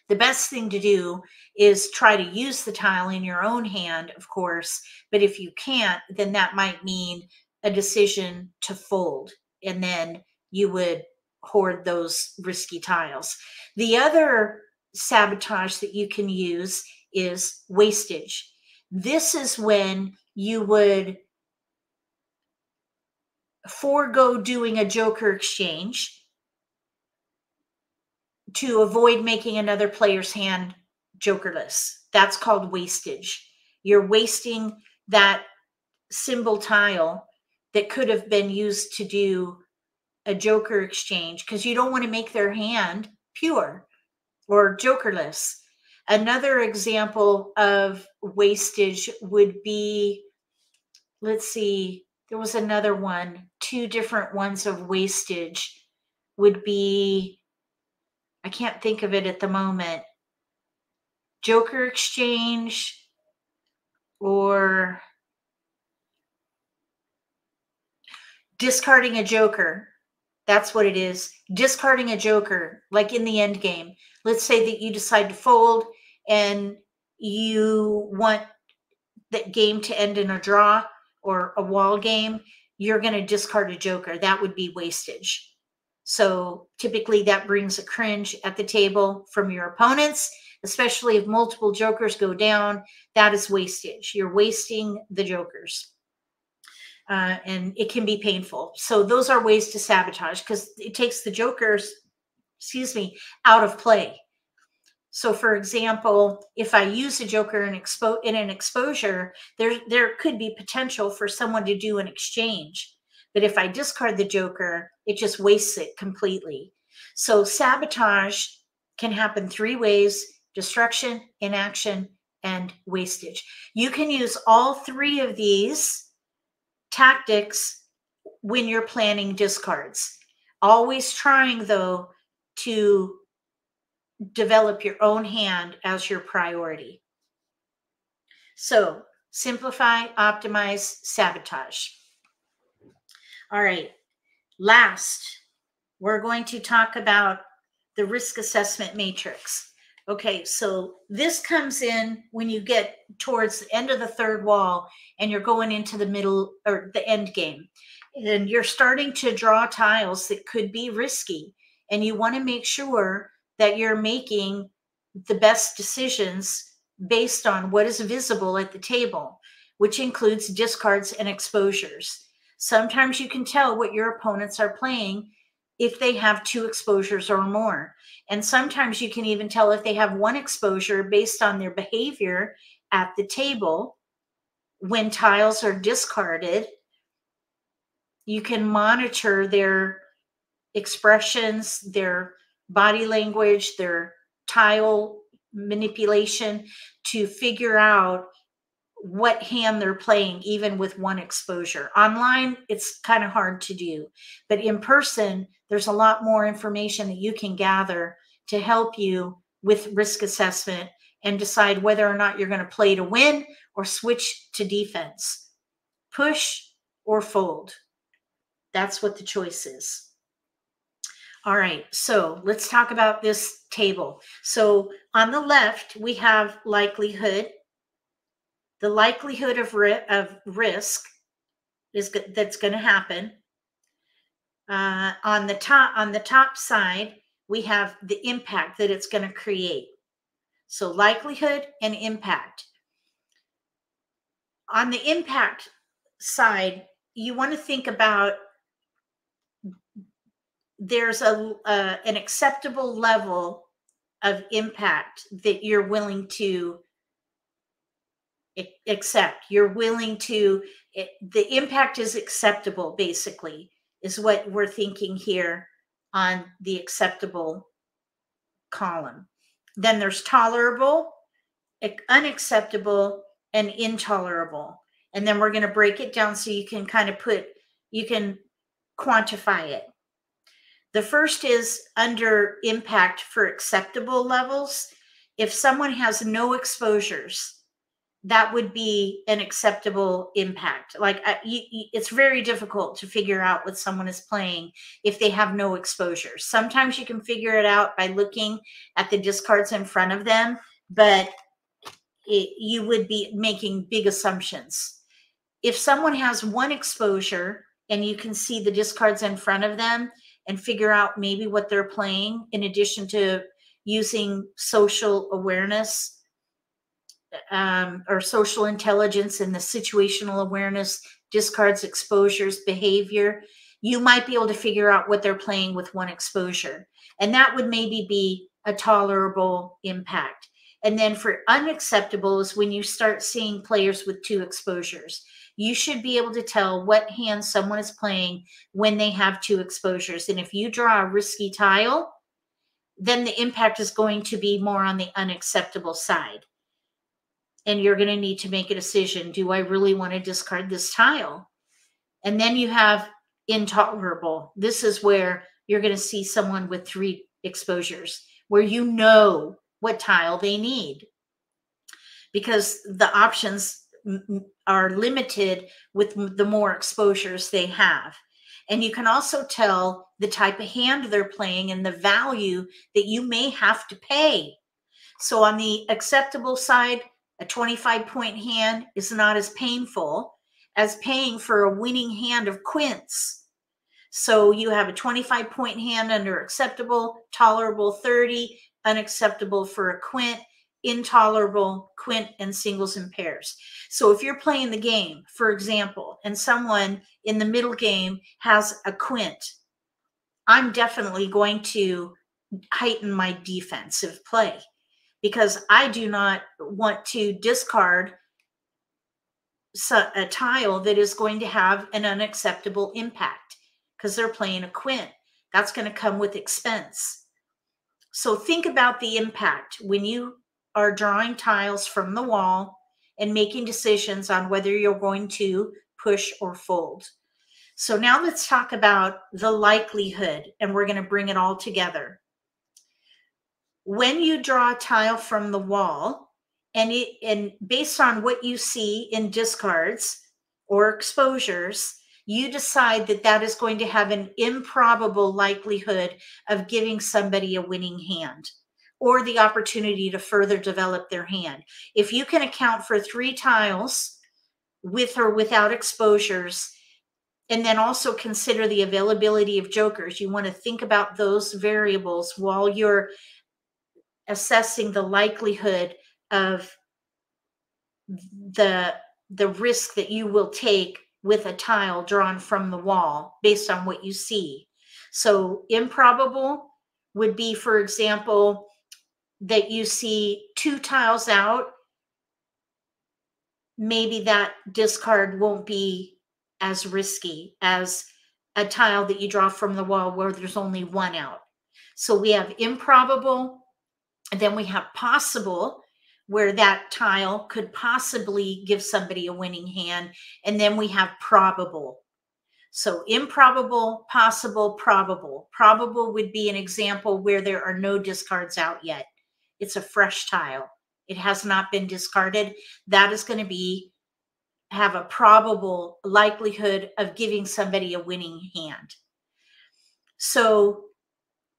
The best thing to do is try to use the tile in your own hand, of course. But if you can't, then that might mean a decision to fold. And then you would hoard those risky tiles. The other sabotage that you can use is wastage. This is when you would forego doing a joker exchange to avoid making another player's hand jokerless. That's called wastage. You're wasting that symbol tile that could have been used to do a joker exchange because you don't want to make their hand pure or jokerless. Another example of wastage would be let's see, there was another one, two different ones of wastage would be I can't think of it at the moment. Joker Exchange or discarding a Joker. That's what it is. Discarding a Joker, like in the end game. Let's say that you decide to fold and you want that game to end in a draw or a wall game. You're going to discard a Joker. That would be wastage. So typically that brings a cringe at the table from your opponents, especially if multiple jokers go down. That is wastage. You're wasting the jokers. Uh, and it can be painful. So those are ways to sabotage because it takes the jokers, excuse me, out of play. So, for example, if I use a joker in, expo- in an exposure, there there could be potential for someone to do an exchange. But if I discard the joker, it just wastes it completely. So sabotage can happen three ways destruction, inaction, and wastage. You can use all three of these tactics when you're planning discards. Always trying, though, to develop your own hand as your priority. So simplify, optimize, sabotage. All right. Last, we're going to talk about the risk assessment matrix. Okay, so this comes in when you get towards the end of the third wall and you're going into the middle or the end game. And you're starting to draw tiles that could be risky. And you want to make sure that you're making the best decisions based on what is visible at the table, which includes discards and exposures. Sometimes you can tell what your opponents are playing if they have two exposures or more. And sometimes you can even tell if they have one exposure based on their behavior at the table when tiles are discarded. You can monitor their expressions, their body language, their tile manipulation to figure out what hand they're playing, even with one exposure. Online, it's kind of hard to do, but in person, there's a lot more information that you can gather to help you with risk assessment and decide whether or not you're going to play to win or switch to defense, push or fold. That's what the choice is. All right, so let's talk about this table. So on the left, we have likelihood the likelihood of, ri- of risk is that's going to happen. Uh, on the top on the top side, we have the impact that it's going to create. So likelihood and impact. On the impact side, you want to think about there's a uh, an acceptable level of impact that you're willing to accept. You're willing to it, the impact is acceptable basically is what we're thinking here on the acceptable column. Then there's tolerable unacceptable and intolerable. And then we're going to break it down so you can kind of put you can quantify it the first is under impact for acceptable levels if someone has no exposures that would be an acceptable impact. Like I, you, it's very difficult to figure out what someone is playing if they have no exposure. Sometimes you can figure it out by looking at the discards in front of them, but it, you would be making big assumptions. If someone has one exposure and you can see the discards in front of them and figure out maybe what they're playing in addition to using social awareness um, or social intelligence and the situational awareness, discards, exposures, behavior, you might be able to figure out what they're playing with one exposure. And that would maybe be a tolerable impact. And then for unacceptable is when you start seeing players with two exposures. You should be able to tell what hand someone is playing when they have two exposures. And if you draw a risky tile, then the impact is going to be more on the unacceptable side. And you're going to need to make a decision do i really want to discard this tile? And then you have intolerable. This is where you're going to see someone with three exposures where you know what tile they need. Because the options are limited with the more exposures they have and you can also tell the type of hand they're playing and the value that you may have to pay so on the acceptable side a 25 point hand is not as painful as paying for a winning hand of quints. So you have a 25 point hand under acceptable, tolerable 30, unacceptable for a quint, intolerable quint and singles and pairs. So if you're playing the game, for example, and someone in the middle game has a quint, I'm definitely going to heighten my defensive play because I do not want to discard a tile that is going to have an unacceptable impact because they're playing a quint. That's going to come with expense. So think about the impact when you are drawing tiles from the wall and making decisions on whether you're going to push or fold. So now let's talk about the likelihood, and we're going to bring it all together when you draw a tile from the wall and it and based on what you see in discards or exposures you decide that that is going to have an improbable likelihood of giving somebody a winning hand or the opportunity to further develop their hand. If you can account for three tiles with or without exposures, and then also consider the availability of jokers, you want to think about those variables while you're assessing the likelihood of the the risk that you will take with a tile drawn from the wall based on what you see. So improbable would be, for example, that you see two tiles out, maybe that discard won't be as risky as a tile that you draw from the wall where there's only one out. So we have improbable, and then we have possible, where that tile could possibly give somebody a winning hand. And then we have probable. So improbable, possible, probable. Probable would be an example where there are no discards out yet. It's a fresh tile. It has not been discarded. That is going to be have a probable likelihood of giving somebody a winning hand. So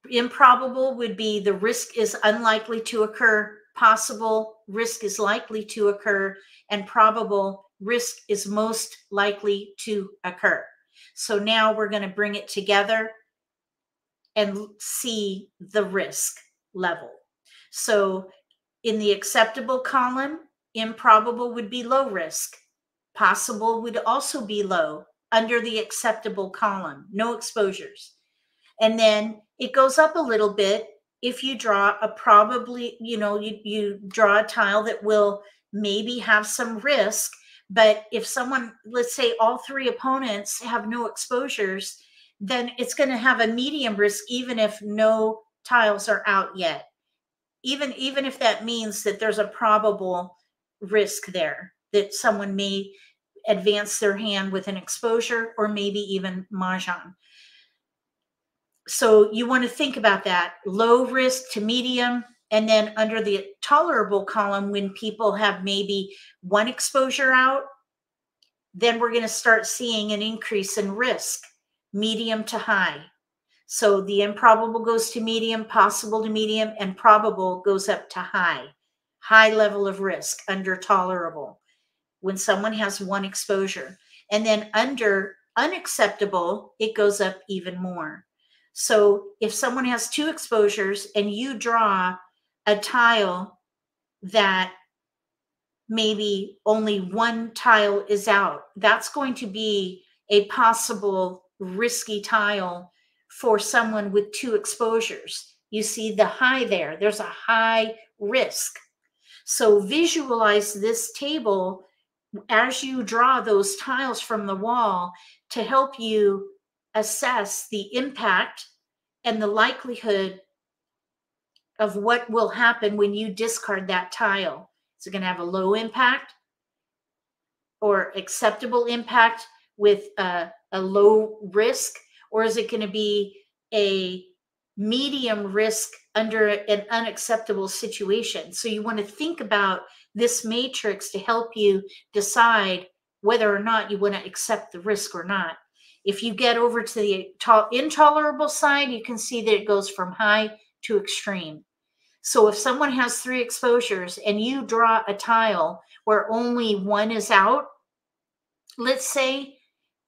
improbable would be the risk is unlikely to occur, possible risk is likely to occur, and probable risk is most likely to occur. So now we're going to bring it together and see the risk level. So in the acceptable column, improbable would be low risk. Possible would also be low under the acceptable column, no exposures. And then it goes up a little bit if you draw a probably, you know, you, you draw a tile that will maybe have some risk. But if someone, let's say all three opponents have no exposures, then it's going to have a medium risk, even if no tiles are out yet even even if that means that there's a probable risk there that someone may advance their hand with an exposure or maybe even mahjong. So you want to think about that low risk to medium. And then under the tolerable column, when people have maybe one exposure out, then we're going to start seeing an increase in risk, medium to high. So the improbable goes to medium, possible to medium, and probable goes up to high. High level of risk, under tolerable, when someone has one exposure. And then under unacceptable, it goes up even more. So if someone has two exposures and you draw a tile that maybe only one tile is out, that's going to be a possible risky tile for someone with two exposures. You see the high there, there's a high risk. So visualize this table as you draw those tiles from the wall to help you assess the impact and the likelihood of what will happen when you discard that tile. Is it going to have a low impact or acceptable impact with a, a low risk? Or is it going to be a medium risk under an unacceptable situation? So you want to think about this matrix to help you decide whether or not you want to accept the risk or not. If you get over to the intolerable side, you can see that it goes from high to extreme. So if someone has three exposures and you draw a tile where only one is out, let's say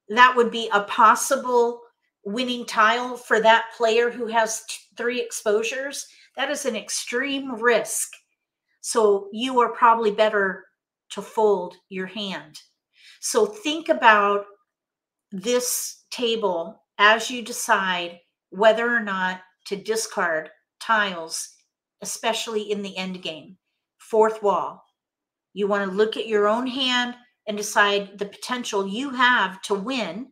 that would be a possible winning tile for that player who has t- three exposures, that is an extreme risk. So you are probably better to fold your hand. So think about this table as you decide whether or not to discard tiles, especially in the end game. Fourth wall. You want to look at your own hand and decide the potential you have to win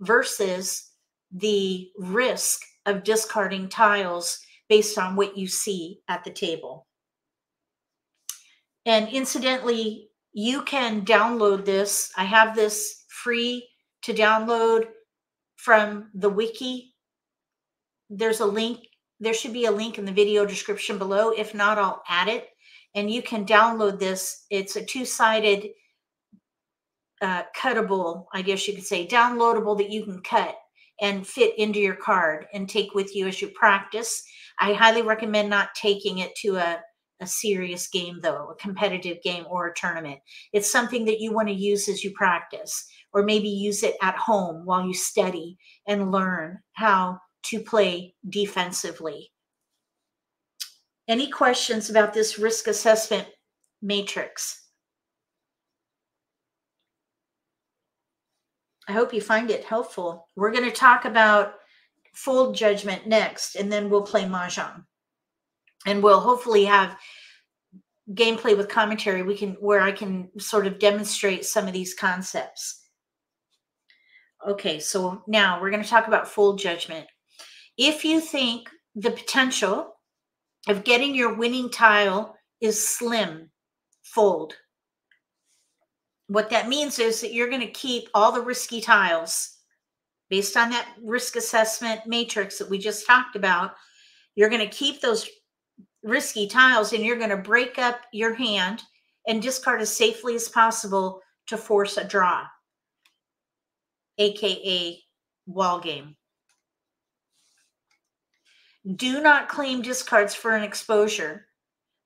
versus the risk of discarding tiles based on what you see at the table. And incidentally, you can download this. I have this free to download from the wiki. There's a link. There should be a link in the video description below. If not, I'll add it. And you can download this. It's a two sided uh, cuttable, I guess you could say, downloadable that you can cut and fit into your card and take with you as you practice. I highly recommend not taking it to a, a serious game, though, a competitive game or a tournament. It's something that you want to use as you practice, or maybe use it at home while you study and learn how to play defensively. Any questions about this risk assessment matrix? I hope you find it helpful. We're going to talk about fold judgment next, and then we'll play Mahjong. And we'll hopefully have gameplay with commentary we can where I can sort of demonstrate some of these concepts. Okay, so now we're going to talk about fold judgment. If you think the potential of getting your winning tile is slim, fold. What that means is that you're going to keep all the risky tiles based on that risk assessment matrix that we just talked about. You're going to keep those risky tiles and you're going to break up your hand and discard as safely as possible to force a draw, aka wall game. Do not claim discards for an exposure.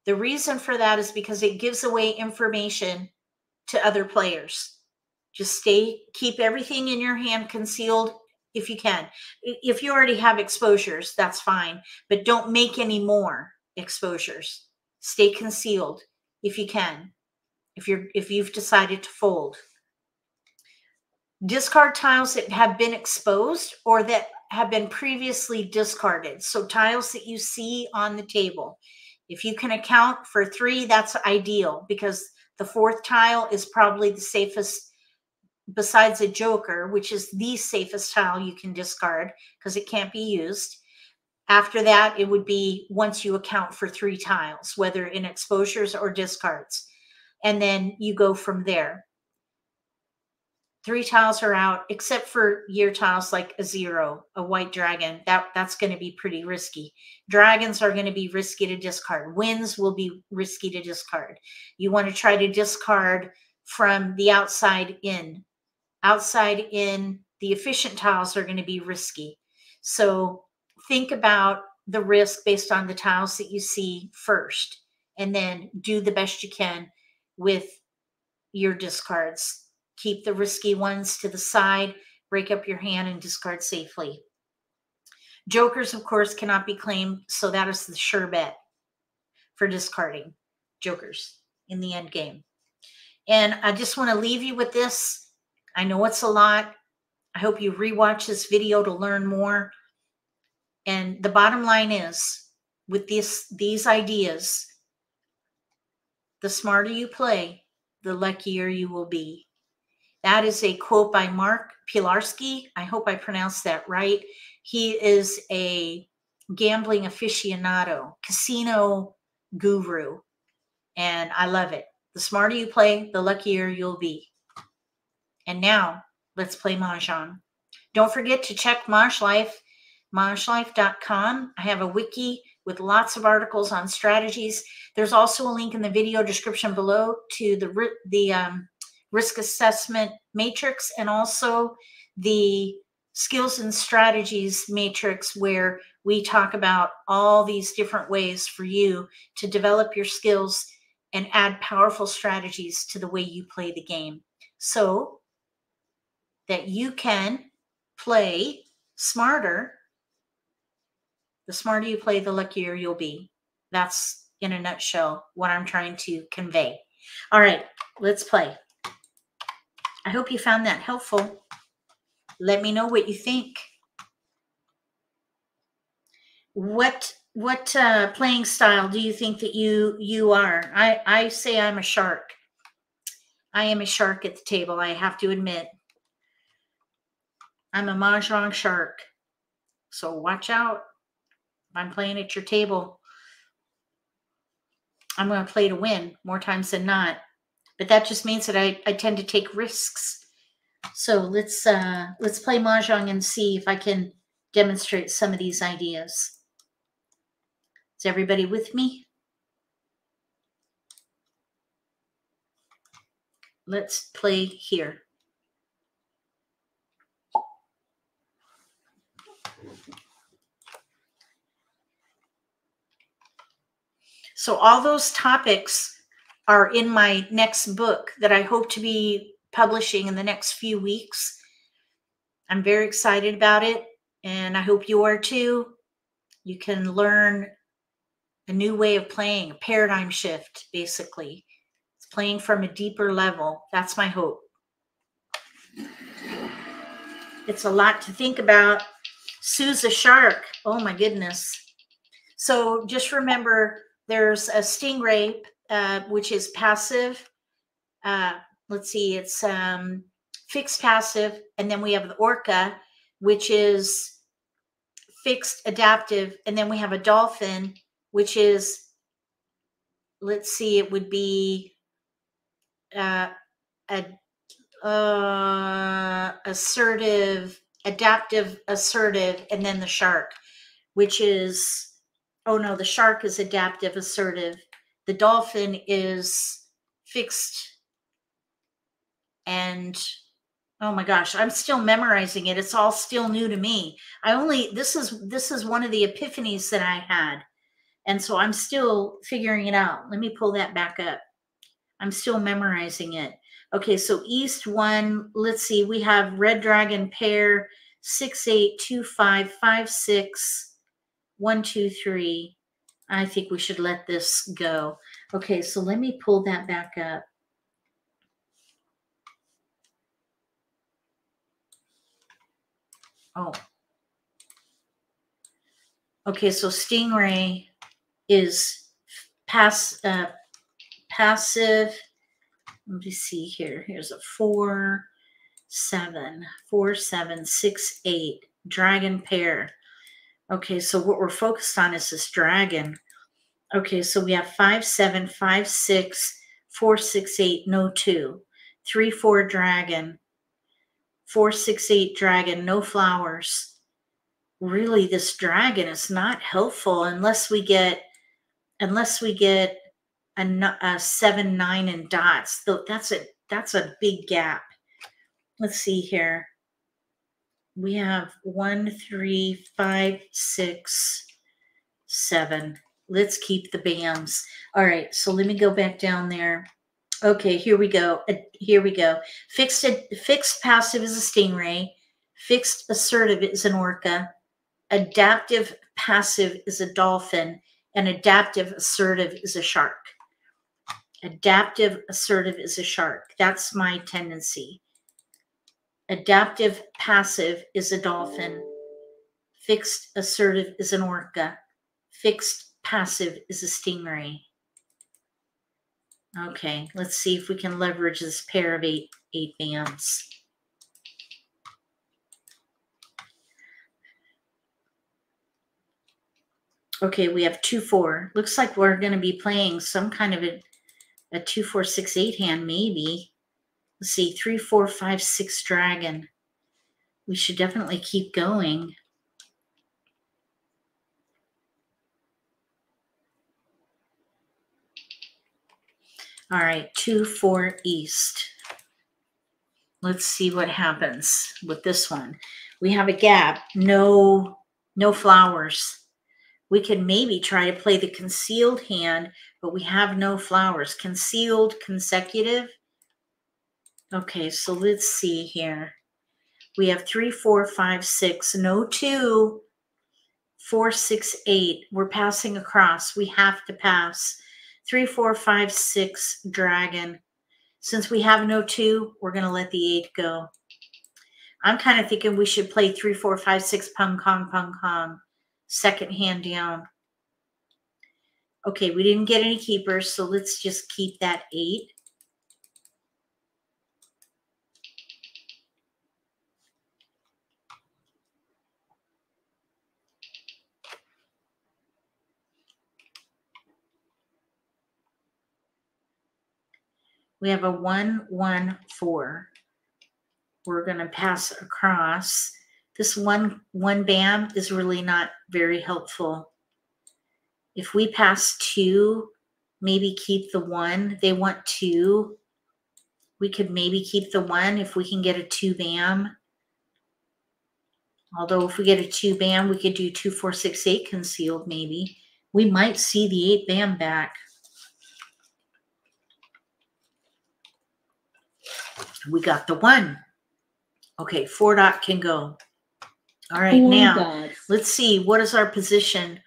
The reason for that is because it gives away information to other players. Just stay, keep everything in your hand concealed if you can. If you already have exposures, that's fine, but don't make any more exposures. Stay concealed if you can. If you're if you've decided to fold. Discard tiles that have been exposed or that have been previously discarded. So tiles that you see on the table. If you can account for three, that's ideal because the fourth tile is probably the safest besides a joker, which is the safest tile you can discard because it can't be used. After that, it would be once you account for three tiles, whether in exposures or discards. And then you go from there. Three tiles are out, except for year tiles like a zero, a white dragon. That that's going to be pretty risky. Dragons are going to be risky to discard. Winds will be risky to discard. You want to try to discard from the outside in. Outside in, the efficient tiles are going to be risky. So think about the risk based on the tiles that you see first, and then do the best you can with your discards Keep the risky ones to the side, break up your hand, and discard safely. Jokers, of course, cannot be claimed, so that is the sure bet for discarding jokers in the end game. And I just want to leave you with this. I know it's a lot. I hope you rewatch this video to learn more. And the bottom line is with this these ideas, the smarter you play, the luckier you will be. That is a quote by Mark Pilarski. I hope I pronounced that right. He is a gambling aficionado, casino guru, and I love it. The smarter you play, the luckier you'll be. And now let's play Mahjong. Don't forget to check Majlife, mahjlife.com. I have a wiki with lots of articles on strategies. There's also a link in the video description below to the the um, risk assessment matrix and also the skills and strategies matrix where we talk about all these different ways for you to develop your skills and add powerful strategies to the way you play the game so that you can play smarter. The smarter you play, the luckier you'll be. That's in a nutshell what I'm trying to convey. All right, let's play. I hope you found that helpful. Let me know what you think. What what uh, playing style do you think that you you are? I I say I'm a shark. I am a shark at the table. I have to admit. I'm a mahjong shark. So watch out. If I'm playing at your table, I'm going to play to win more times than not but that just means that I, I tend to take risks. So let's uh, let's play mahjong and see if I can demonstrate some of these ideas. Is everybody with me? Let's play here. So all those topics are in my next book that I hope to be publishing in the next few weeks. I'm very excited about it, and I hope you are too. You can learn a new way of playing, a paradigm shift, basically. It's playing from a deeper level. That's my hope. It's a lot to think about. Sue's a shark. Oh my goodness. So just remember there's a stingray, uh, which is passive. Uh, let's see, it's um, fixed passive. And then we have the orca, which is fixed adaptive. And then we have a dolphin, which is, let's see, it would be uh, a uh, assertive, adaptive, assertive, and then the shark, which is, oh no, the shark is adaptive, assertive. The dolphin is fixed and oh my gosh i'm still memorizing it. It's all still new to me. I only this is this is one of the epiphanies that i had. And so i'm still figuring it out. Let me pull that back up. I'm still memorizing it. Okay, so East one, let's see, we have Red Dragon pair six eight two five five six one two three. I think we should let this go. Okay, so let me pull that back up. Oh. Okay, so Stingray is pass, uh, passive let me see here. Here's a four, seven, four, seven, six, eight. Dragon pair. Okay, so what we're focused on is this dragon. Okay, so we have five, seven, five, six, four, six, eight, no two. Three, four, dragon. Four, six, eight, dragon, no flowers. Really, this dragon is not helpful unless we get unless we get a, a seven, nine, and dots. That's a that's a big gap. Let's see here. We have one, three, five, six, seven. Let's keep the BAMs. All right, so let me go back down there. Okay, here we go. Uh, here we go. Fixed fixed passive is a stingray. Fixed assertive is an orca. Adaptive passive is a dolphin. And adaptive assertive is a shark. Adaptive assertive is a shark. That's my tendency. Adaptive passive is a dolphin. Fixed assertive is an orca. Fixed passive is a stingray. Okay, let's see if we can leverage this pair of eight, eight BAMs. Okay, we have two, four. Looks like we're going to be playing some kind of a a two, four, six, eight hand, maybe. Let's see, three, four, five, six dragon. We should definitely keep going. All right, two, four, east. Let's see what happens with this one. We have a gap, no, no flowers. We could maybe try to play the concealed hand but we have no flowers. Concealed, consecutive. Okay, so let's see here. We have three, four, five, six, no two, four, six, eight. We're passing across. We have to pass. Three, four, five, six, dragon. Since we have no two, we're going to let the eight go. I'm kind of thinking we should play three, four, five, six, pung, kong, pung, kong. Second hand down. Okay, we didn't get any keepers, so let's just keep that eight. We have a one, one, four. We're going to pass across. This one, one BAM is really not very helpful if we pass two, maybe keep the one. They want two. We could maybe keep the one if we can get a two BAM. Although if we get a two BAM, we could do two, four, six, eight concealed maybe. We might see the eight bam back. We got the one. Okay, four dot can go. All right, Four now dots. let's see. What is our position?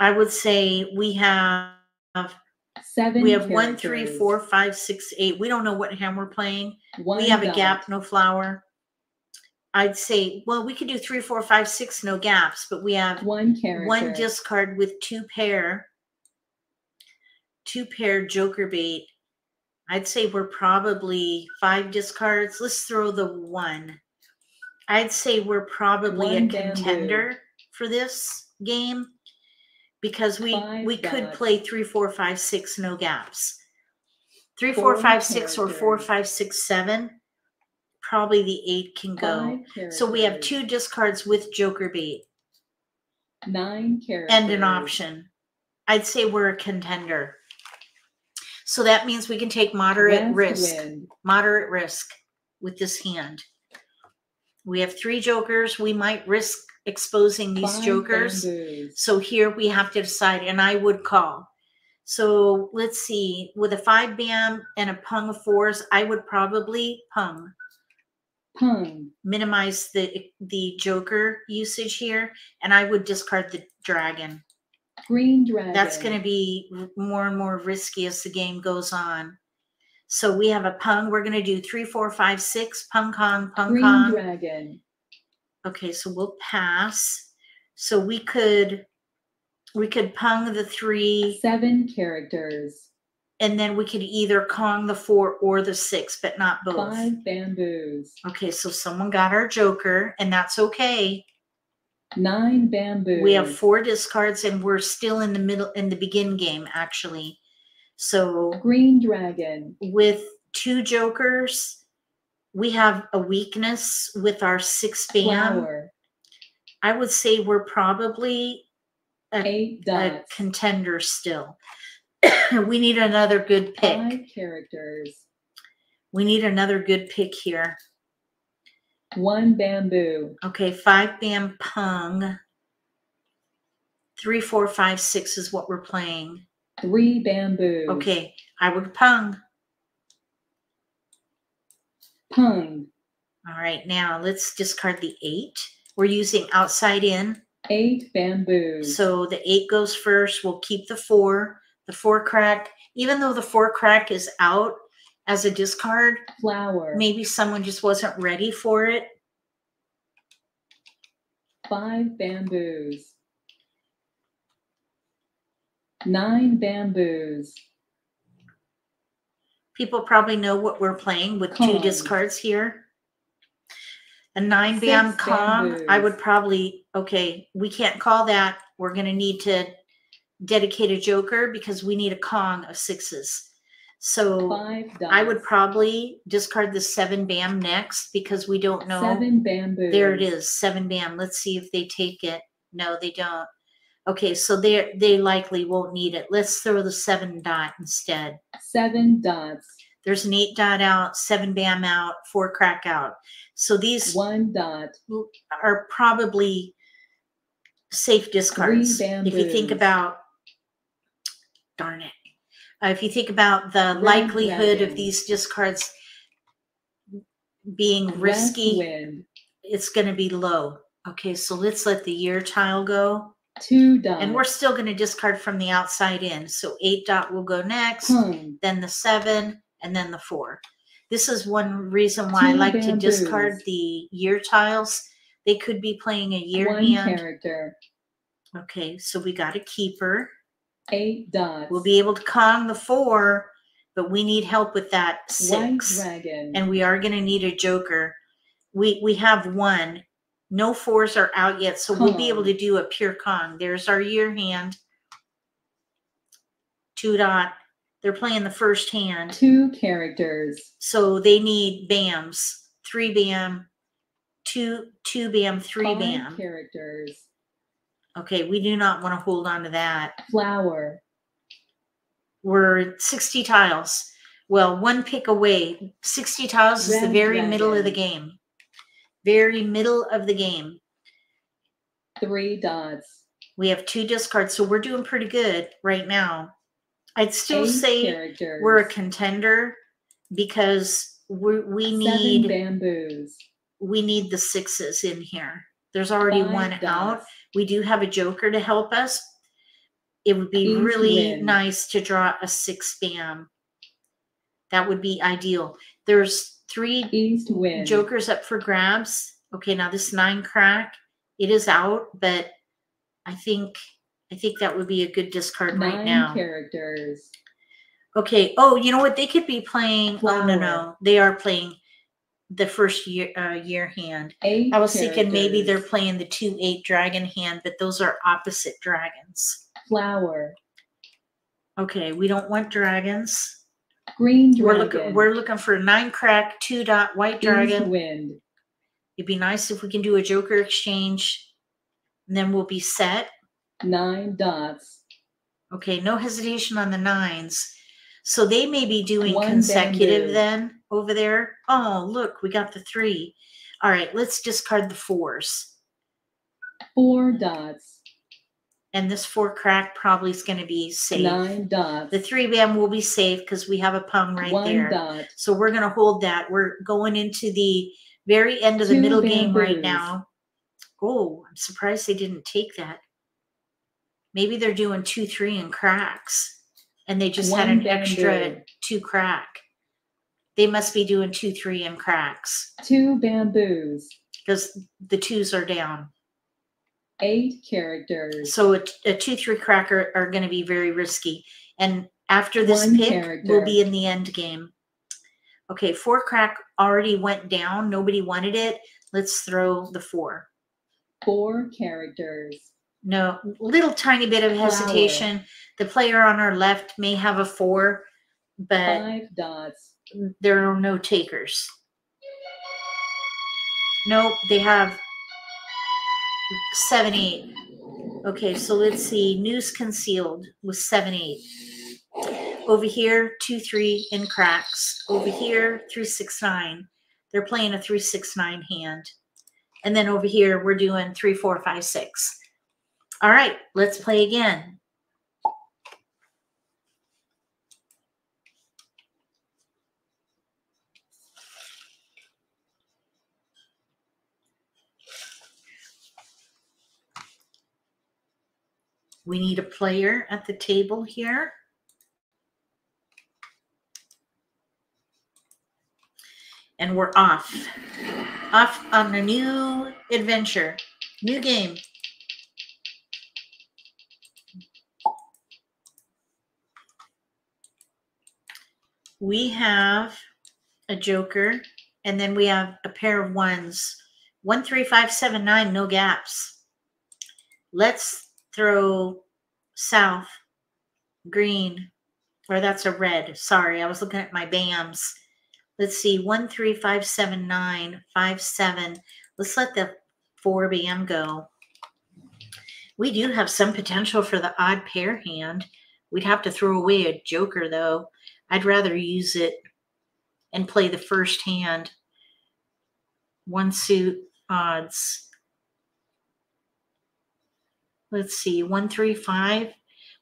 I would say we have Seven. we have one, three, four, five, six, eight. We don't know what hand we're playing. One we have a gap, no flower. I'd say, well, we could do three, four, five, six, no gaps, but we have One character. one discard with two pair, two pair joker bait. I'd say we're probably five discards. Let's throw the one. I'd say we're probably One a bamboo. contender for this game because we Five we could play three, four, five, six, no gaps. Three, four, Four five, six, or four, five, six, seven. Probably the eight can go. So we have two discards with joker bait Nine characters. and an option. I'd say we're a contender. So that means we can take moderate risk, wind. moderate risk with this hand. We have three jokers. We might risk exposing these Five jokers. bamboos. So here we have to decide, and I would call. So let's see, with a five bam and a pung of fours, I would probably pung, Pung. minimize the the joker usage here, and I would discard the dragon. Green dragon. That's going to be more and more risky as the game goes on. So we have a pung. We're going to do three, four, five, six, pung kong, pung Green kong. dragon. Okay, so we'll pass. So we could we could pung the three, Seven characters. and then we could either kong the four or the six, but not both. Five bamboos. Okay, so someone got our joker, and that's okay. Nine bamboo. We have four discards, and we're still in the middle in the begin game, actually. So Green dragon. with two jokers, we have a weakness with our six bam. Flower. I would say we're probably a, a contender still. we need another good pick. Five characters. We need another good pick here. One bamboo. Okay, five bam pung. Three, four, five, six is what we're playing. Three bamboo. Okay, I would pung. Pung. All right, now let's discard the eight. We're using outside in. Eight bamboos. So the eight goes first. We'll keep the four. The four crack, even though the four crack is out as a discard, Flower. maybe someone just wasn't ready for it. Five bamboos. Nine bamboos. People probably know what we're playing with two discards here. A nine Six bam Kong, I would probably, okay, we can't call that. We're going to need to dedicate a joker because we need a Kong of sixes. So Five. I would probably discard the seven bam next because we don't know. Seven bamboos. There it is, seven bam. Let's see if they take it. No, they don't. Okay, so they they likely won't need it. Let's throw the seven dot instead. Seven dots. There's an eight dot out, seven bam out, four crack out. So these One dot. are probably safe discards. If you think about, darn it, uh, if you think about the likelihood of these discards being risky, it's going to be low. Okay, so let's let the year tile go. Two dots. And we're still going to discard from the outside in. So eight dot will go next, Pung. then the seven, and then the four. This is one reason why I Two like to discard the year tiles. They could be playing a year One hand. character. Okay, so we got a keeper. Eight dots. We'll be able to kong the four, but we need help with that White six. dragon. And we are going to need a joker. We we have one. No fours are out yet, so we'll be able to do a pure kong. There's our year hand. Two dot. They're playing the first hand, Two characters. so they need bams. Three bam, two two bam, three Five bam. characters. Okay, we do not want to hold on to that. Flower. we're 60 tiles. Well, one pick away. 60 tiles is the Red very middle of the game. Very middle of the game. Three dots. We have two discards, so we're doing pretty good right now. I'd still Eight say characters. we're a contender because we we Seven need bamboos. we need the sixes in here. There's already Five one out. We do have a joker to help us. It would be East really wind. nice to draw a six bam. That would be ideal. There's three jokers up for grabs. Okay, now this nine crack, it is out, but I think I think that would be a good discard Nine right now. characters. Okay. Oh, you know what? They could be playing. Oh no, no, they are playing the first year uh, year hand. Eight. I was thinking maybe they're playing the two eight dragon hand, but those are opposite dragons. flower. Okay, we don't want dragons. Green We're dragon. looking we're looking for a nine crack, two dot white East dragon. wind. It'd be nice if we can do a joker exchange, and then we'll be set. Nine dots. Okay, no hesitation on the nines. So they may be doing One consecutive bamboo. then over there. Oh, look, we got the three. All right, let's discard the fours. Four dots. And this four crack probably is going to be safe. Nine dots. The three bam will be safe because we have a pung right One there. dot. So we're going to hold that. We're going into the very end of the Two middle game right now. Oh, I'm surprised they didn't take that. Maybe they're doing two, three, and cracks, and they just had One an extra two crack. They must be doing two, three, and cracks Two bamboos. because the twos are down. Eight characters. So a, a two, three cracker are going to be very risky. And after this One pick, we'll be in the end game. Okay, four crack already went down. Nobody wanted it. Let's throw the four. Four characters. No, little tiny bit of Flower. hesitation. The player on our left may have a four, but Five dots. There are no takers. Nope, they have seven, eight. Okay, so let's see. News concealed with seven, eight. Over here, two, three in cracks. Over here, three, six, nine. They're playing a three, six, nine hand. And then over here, we're doing three, four, five, six. All right, let's play again. We need a player at the table here. And we're off. Off on a new adventure, new game. We have a joker, and then we have a pair of ones. One, three, five, seven, nine, no gaps. Let's throw south, green, or that's a red. Sorry, I was looking at my BAMs. Let's see, one, three, five, seven, nine, five, seven. Let's let the four BAM go. We do have some potential for the odd pair hand. We'd have to throw away a joker, though. I'd rather use it and play the first hand. One suit odds. Let's see, one, three, five.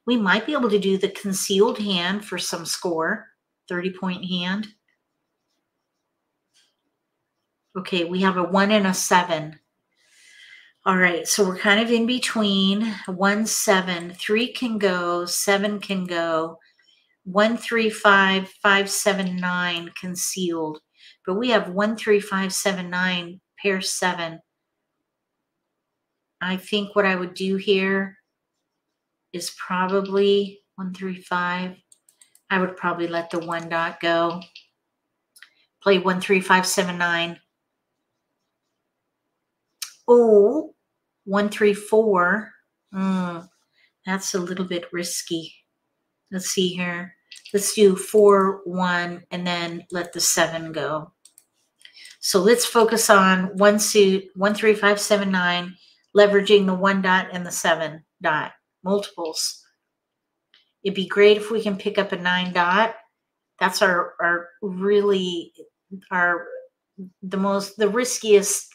We might be able to do the concealed hand for some score, 30 point hand. Okay, we have a one and a seven. All right, so we're kind of in between one, seven, three can go, seven can go, one, three, five, five, seven, nine concealed. But we have one, three, five, seven, nine, pair seven. I think what I would do here is probably one, three, five. I would probably let the one dot go. Play one, three, five, seven, nine. Oh, one, three, four. Mm, that's a little bit risky. Let's see here. Let's do four, one, and then let the seven go. So let's focus on one suit, one, three, five, seven, nine, leveraging the one dot and the seven dot multiples. It'd be great if we can pick up a nine dot. That's our our really our the most the riskiest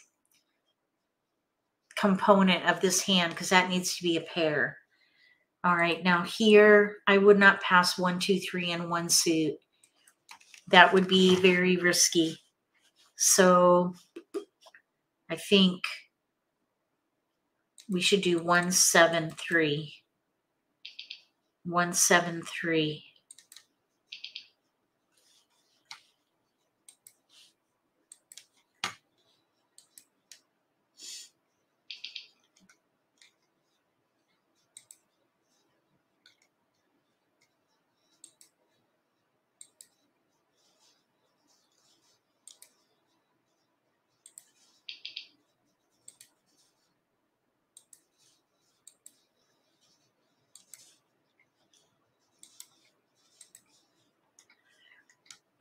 component of this hand because that needs to be a pair. All right, now here I would not pass one, two, three, and one suit. That would be very risky. So I think we should do one, seven, three. One, seven, three.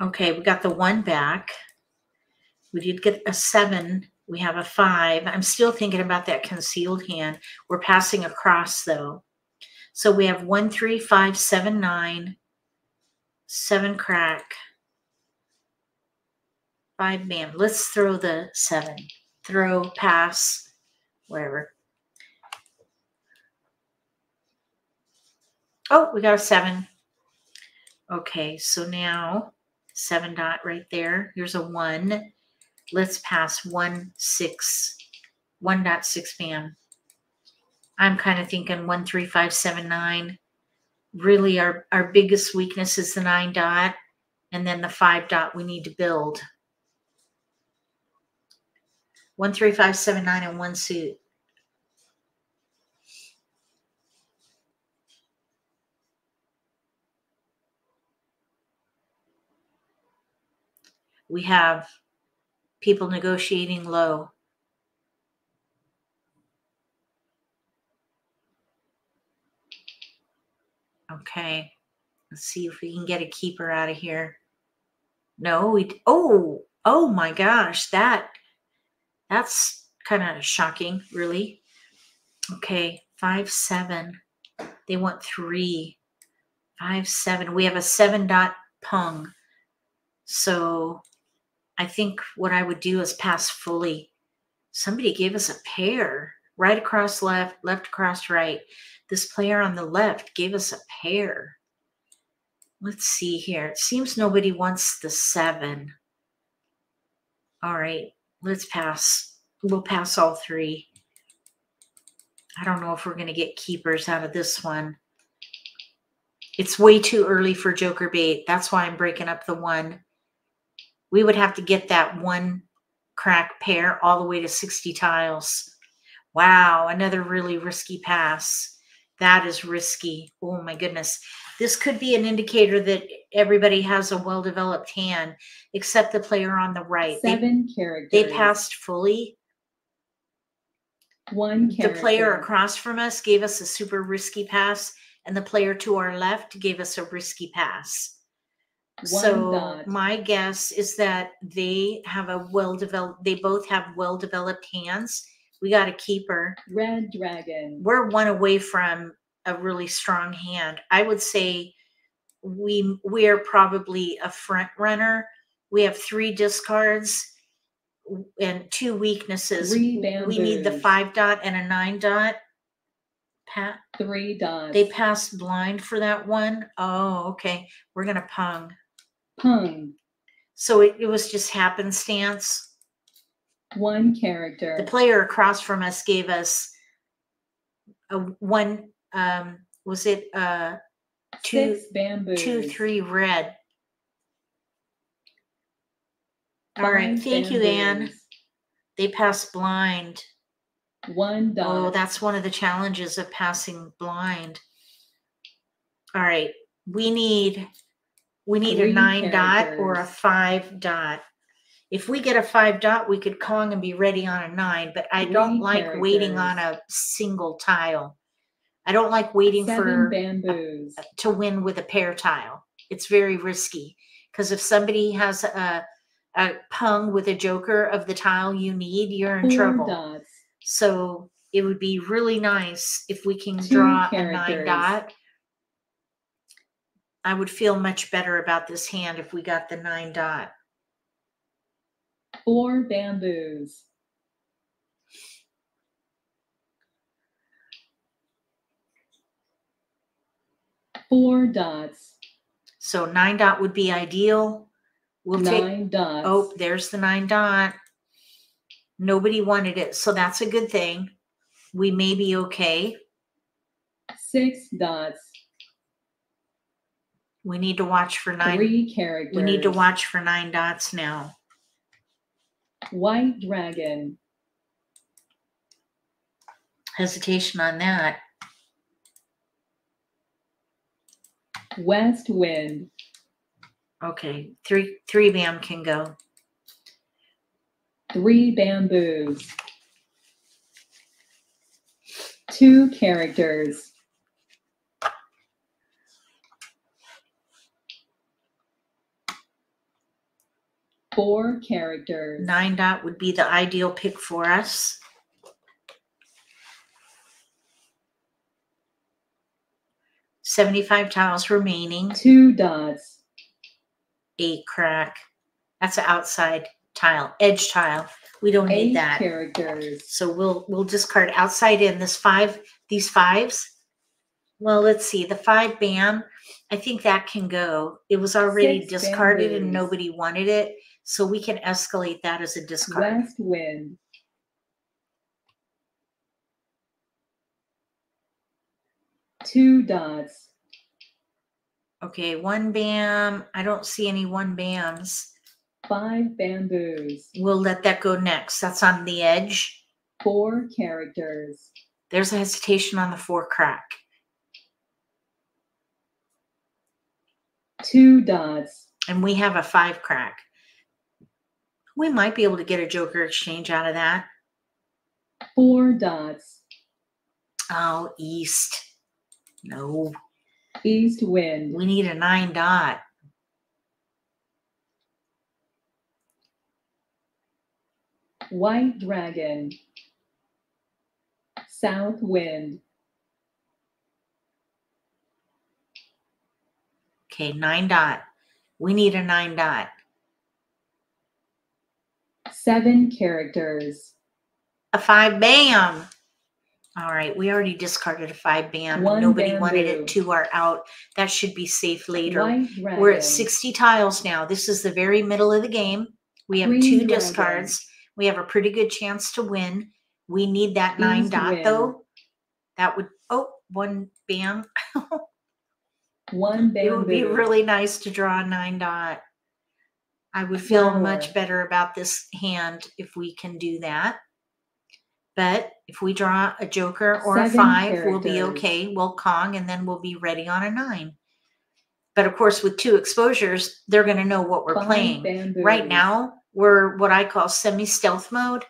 Okay, we got the one back. We did get a seven. We have a five. I'm still thinking about that concealed hand. We're passing across though. So we have one, three, five, seven, nine, seven crack, five bam. Let's throw the seven. Throw, pass, whatever. Oh, we got a seven. Okay, so now seven dot right there. Here's a one. Let's pass one, six, one dot six bam. I'm kind of thinking one, three, five, seven, nine. Really, our, our biggest weakness is the nine dot, and then the five dot we need to build. One, three, five, seven, nine, and one suit. We have people negotiating low. Okay, let's see if we can get a keeper out of here. No, we, oh, oh my gosh, that, that's kind of shocking, really. Okay, five, seven. They want three, five, seven. We have a seven dot pung. So I think what I would do is pass fully. Somebody gave us a pair right across left, left across right. This player on the left gave us a pair. Let's see here. It seems nobody wants the seven. All right, let's pass. We'll pass all three. I don't know if we're going to get keepers out of this one. It's way too early for Joker bait. That's why I'm breaking up the one we would have to get that one crack pair all the way to 60 tiles. Wow, another really risky pass. That is risky. Oh my goodness. This could be an indicator that everybody has a well-developed hand, except the player on the right. Seven they, characters. They passed fully. One character. The player across from us gave us a super risky pass, and the player to our left gave us a risky pass. So my guess is that they have a well developed they both have well developed hands. We got a keeper Red dragon. we're one away from a really strong hand. I would say we we're probably a front runner. We have three discards and two weaknesses. Three we need the five dot and a nine dot. Pat? Three dots. they passed blind for that one. Oh, okay. We're gonna pung Pung. So it, it was just happenstance. One character. The player across from us gave us a one. Um, was it uh two, Six bamboos. two, three red? All Five right, thank you, Anne. They passed blind. One dot. Oh, that's one of the challenges of passing blind. All right, we need we need a Three nine dot or a five dot. If we get a five dot, we could Kong and be ready on a nine, but I don't Three like waiting on a single tile. I don't like waiting Seven for bamboos. to win with a pair tile. It's very risky because if somebody has a a pung with a joker of the tile you need, you're in Four trouble. dots. So it would be really nice if we can Two draw a nine dot. I would feel much better about this hand if we got the nine dot. Four bamboos. Four dots. So nine dot would be ideal. We'll nine take, dots. Oh, there's the nine dot. Nobody wanted it. So that's a good thing. We may be okay. Six dots. We need to watch for nine. Three characters. We need to watch for nine dots now. White dragon. Hesitation on that. West wind. Okay, three three bam can go. Three bamboos. Two characters. Four characters. Nine dot would be the ideal pick for us. Seventy-five tiles remaining. Two dots. Eight crack. That's an outside tile, edge tile. We don't need Eight that. characters. So we'll we'll discard outside in this five, these fives. Well, let's see, the five bam, I think that can go. It was already Six discarded and nobody wanted it, so we can escalate that as a discard. West wind. Two dots. Okay, one bam. I don't see any one bams. Five bamboos. We'll let that go next. That's on the edge. Four characters. There's a hesitation on the four crack. Two dots. And we have a five crack. We might be able to get a joker exchange out of that. Four dots. Oh, east. No. East wind. We need a nine dot. White dragon. South wind. Okay, nine dot. We need a nine dot. Seven characters. A five bam. All right, we already discarded a five bam. One Nobody wanted it. Two are out. That should be safe later. We're at 60 tiles now. This is the very middle of the game. We have Green two dragon. discards. We have a pretty good chance to win. We need that nine dot wind. though. That would, oh, one bam. One It would be really nice to draw a nine dot. I would feel much better about this hand if we can do that. But if we draw a joker or a Seven five, we'll be okay. We'll Kong and then we'll be ready on a nine. But of course, with two exposures, they're going to know what we're playing. bamboos. Right now, we're what I call semi stealth mode.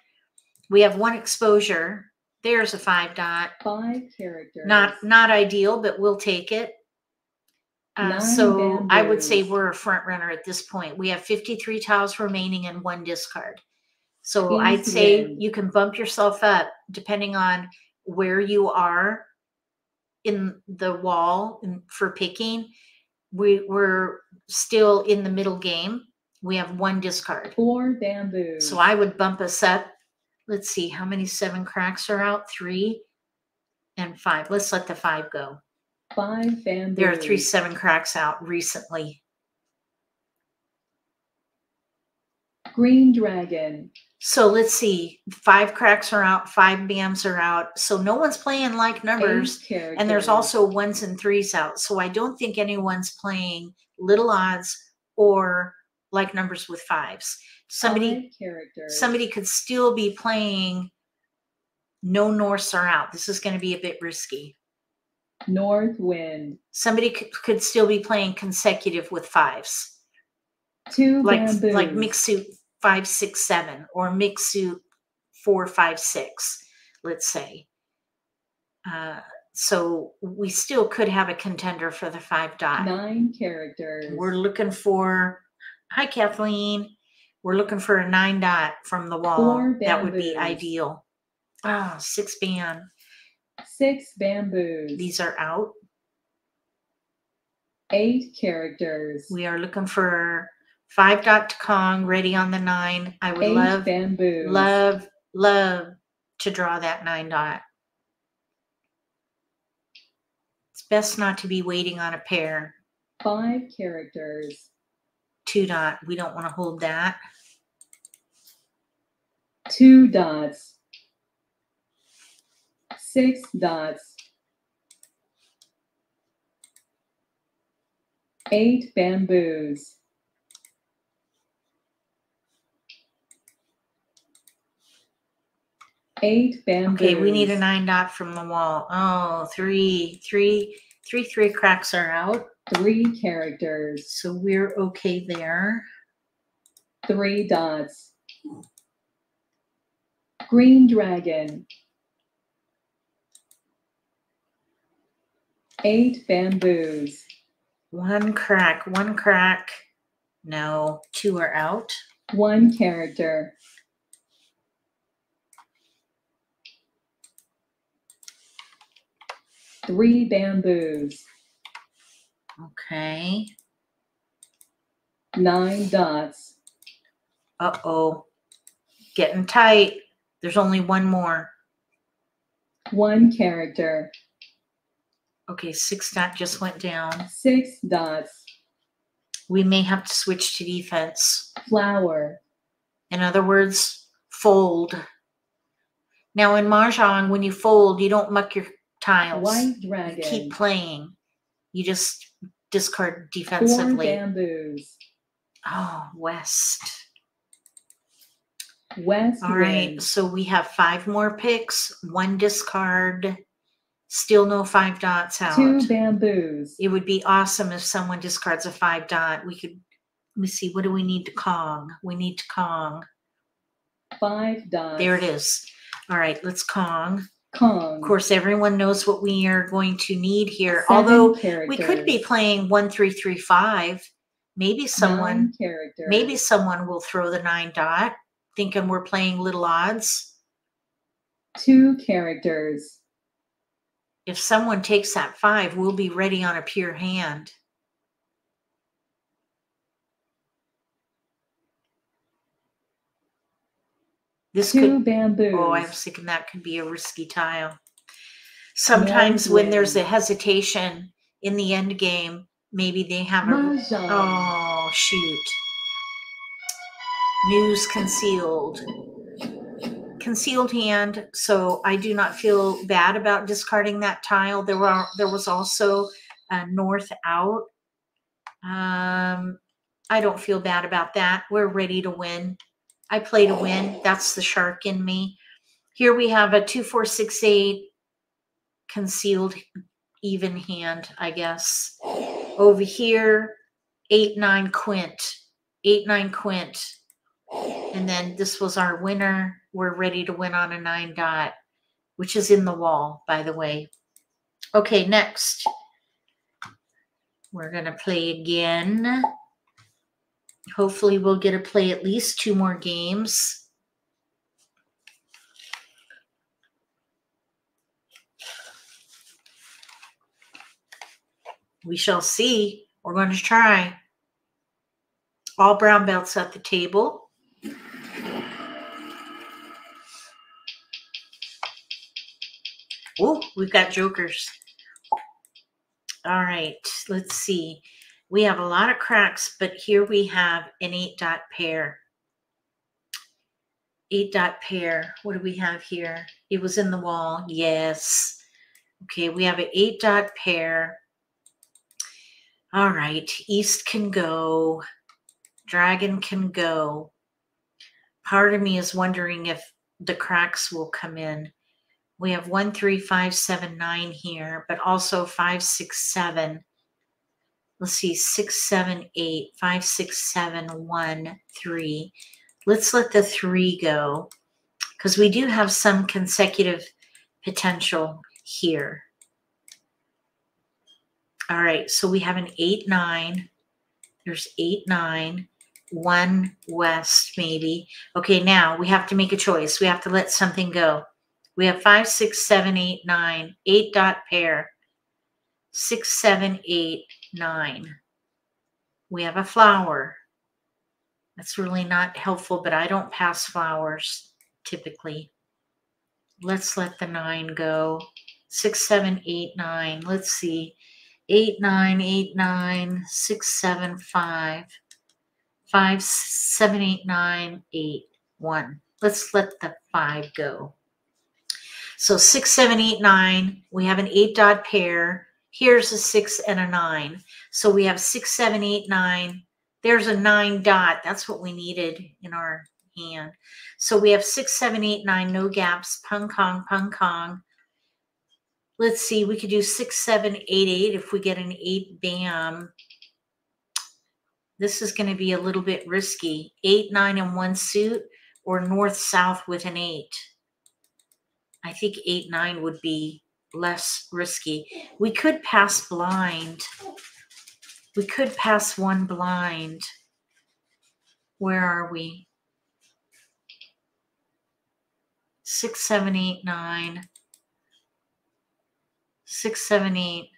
We have one exposure. There's a five dot. Five characters. Not not ideal, but we'll take it. Uh, so I would say we're a front runner at this point. We have 53 tiles remaining and one discard. So I'd say you can bump yourself up depending on where you are in the wall for picking. We, we're still in the middle game. We have one discard. Four bamboos. So I would bump us up. Let's see how many seven cracks are out. Three and five. Let's let the five go. Five bamboos. There are three seven cracks out recently. Green dragon. So let's see. Five cracks are out, five BAMs are out. So no one's playing like numbers. And there's also ones and threes out. So I don't think anyone's playing little odds or like numbers with fives. Somebody somebody could still be playing no norths are out. This is going to be a bit risky. North wind. Somebody could, could still be playing consecutive with fives. Two like bamboos. like mix suit five six seven or mix suit four five six let's say uh, so we still could have a contender for the five dot Nine characters. we're looking for hi kathleen we're looking for a nine dot from the wall that would be ideal ah six bam Six bamboos. these are out Eight characters. we are looking for five dot kong ready on the nine i would Eight love bamboos. love love to draw that nine dot it's best not to be waiting on a pair. Five characters. Two dot. We don't want to hold that. Two dots. Six dots. Eight bamboos. Eight bamboos. Okay, we need a nine dot from the wall. Oh, three, three, three, three cracks are out. Three characters. So we're okay there. Three dots. Green dragon. Eight bamboos. One crack, one crack. No, two are out. One character. Three bamboos. Okay. Nine dots. Uh oh. Getting tight. There's only one more. One character. Okay, six dot just went down. Six dots. We may have to switch to defense. Flower. In other words, fold. Now in Mahjong, when you fold, you don't muck your tiles. White You dragon. keep playing. You just discard Four defensively. bamboos. Oh, West. West All right. So we have five more picks, one discard, still no five dots out. Two bamboos. It would be awesome if someone discards a five dot. We could, let me see, what do we need to Kong? We need to Kong. Five dots. There it is. All right, let's Kong. Kong. Of course, everyone knows what we are going to need here. Seven Although characters. we could be playing one, three, three, five. Maybe someone, maybe someone will throw the nine dot, thinking we're playing little odds. two characters. If someone takes that five, we'll be ready on a pure hand. This Two could bamboos. Oh, I'm thinking that could be a risky tile. Sometimes when there's a hesitation in the end game, maybe they have a Mahjong. oh shoot. News concealed. Concealed hand, so I do not feel bad about discarding that tile. There were there was also a north out. Um I don't feel bad about that. We're ready to win. I play to win. That's the shark in me. Here we have a two, four, six, eight concealed even hand, I guess. Over here, eight, nine, quint, eight, nine, quint. And then this was our winner. We're ready to win on a nine dot, which is in the wall, by the way. Okay, next. We're going to play again. Hopefully, we'll get to play at least two more games. We shall see. We're going to try. All brown belts at the table. Oh, we've got jokers. All right, let's see. We have a lot of cracks, but here we have an eight dot pair. Eight dot pair. What do we have here? It was in the wall. Yes. Okay, we have an eight dot pair. All right, East can go. Dragon can go. Part of me is wondering if the cracks will come in. We have one, three, five, seven, nine here, but also five, six, seven let's see, six, seven, eight, five, six, seven, one, three. Let's let the three go because we do have some consecutive potential here. All right, so we have an eight, nine. There's eight, nine, one west, maybe. Okay, now we have to make a choice. We have to let something go. We have five, six, seven, eight, nine, eight dot pair, six, seven, eight, nine. We have a flower. That's really not helpful, but I don't pass flowers typically. Let's let the nine go. six, seven, eight, nine. Let's see. Eight, nine, eight, nine, six, seven, five, five, seven, eight, nine, eight, one. Let's let the five go. So six, seven, eight, nine. We have an eight dot pair. Here's a six and a nine. So we have six, seven, eight, nine. There's a nine dot. That's what we needed in our hand. So we have six, seven, eight, nine, no gaps. Pung kong, pung kong. Let's see, we could do six, seven, eight, eight if we get an eight bam. This is going to be a little bit risky. Eight, nine, and one suit, or north, south with an eight. I think eight, nine would be less risky. We could pass blind. We could pass one blind. Where are we? Six, seven, eight, nine. Six, seven, eight.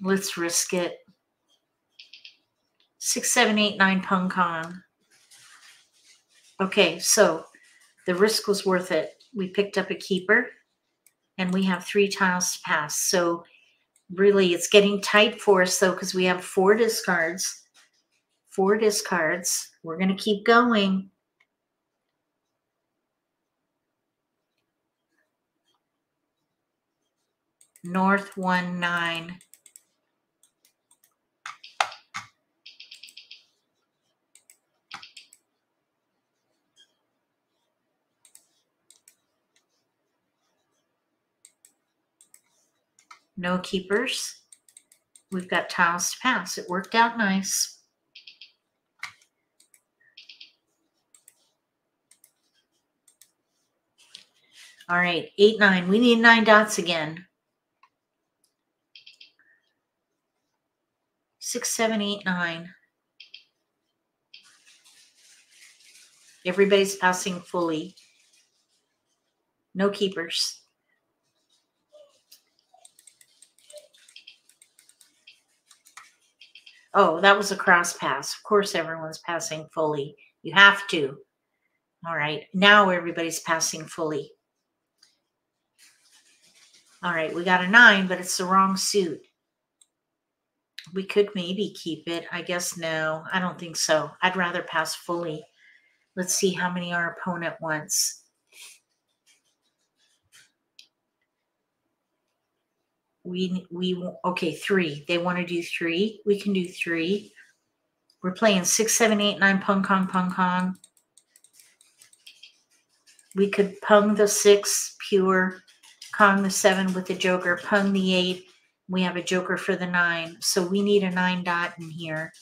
Let's risk it. Six, seven, eight, nine, pung kong. Okay, so the risk was worth it. We picked up a keeper and we have three tiles to pass. So really it's getting tight for us though because we have four discards. Four discards. We're going to keep going. North one nine. No keepers. We've got tiles to pass. It worked out nice. All right, eight, nine. We need nine dots again. Six, seven, eight, nine. Everybody's passing fully. No keepers. Oh, that was a cross pass. Of course, everyone's passing fully. You have to. All right. Now everybody's passing fully. All right. We got a nine, but it's the wrong suit. We could maybe keep it. I guess no. I don't think so. I'd rather pass fully. Let's see how many our opponent wants. We we okay three. They want to do three. We can do three. We're playing six seven eight nine pung kong pung kong we could pung the six pure kong the seven with the joker pung the eight. We have a joker for the nine. So we need a nine dot in here.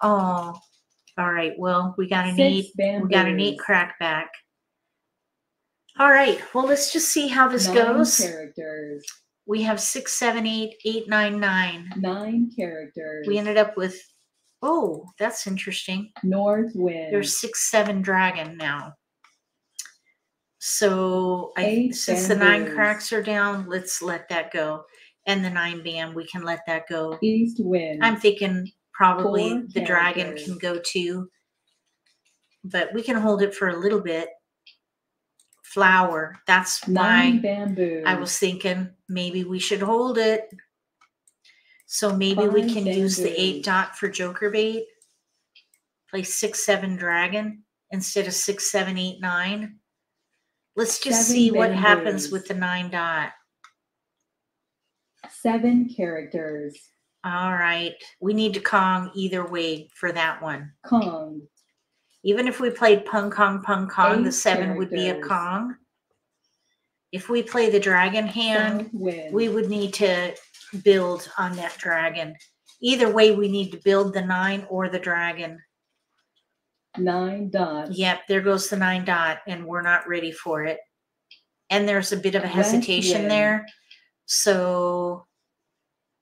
Oh all right well we got an Six eight we got an eight crack back. All right well let's just see how this Nine goes. characters. We have six, seven, eight, eight, nine, nine. Nine characters. We ended up with, oh, that's interesting. North wind. There's six, seven dragon now. So I, since the nine cracks are down, let's let that go. And the nine bam, we can let that go. East wind. I'm thinking probably Four the dragon can go too, but we can hold it for a little bit. Flower, that's Nine why bamboos. I was thinking maybe we should hold it. So maybe we Five can use the eight dot for joker bait. Play six, seven dragon instead of six, seven, eight, nine. Let's just Seven see what happens with the nine dot. Seven characters. All right. We need to Kong either way for that one. Kong. Even if we played Pung Kong Pung Kong, the Eight seven would be a characters. Kong. If we play the dragon hand, we would need to build on that dragon. Either way, we need to build the nine or the dragon. Nine dots. Yep, there goes the nine dot, and we're not ready for it. And there's a bit of a hesitation there. So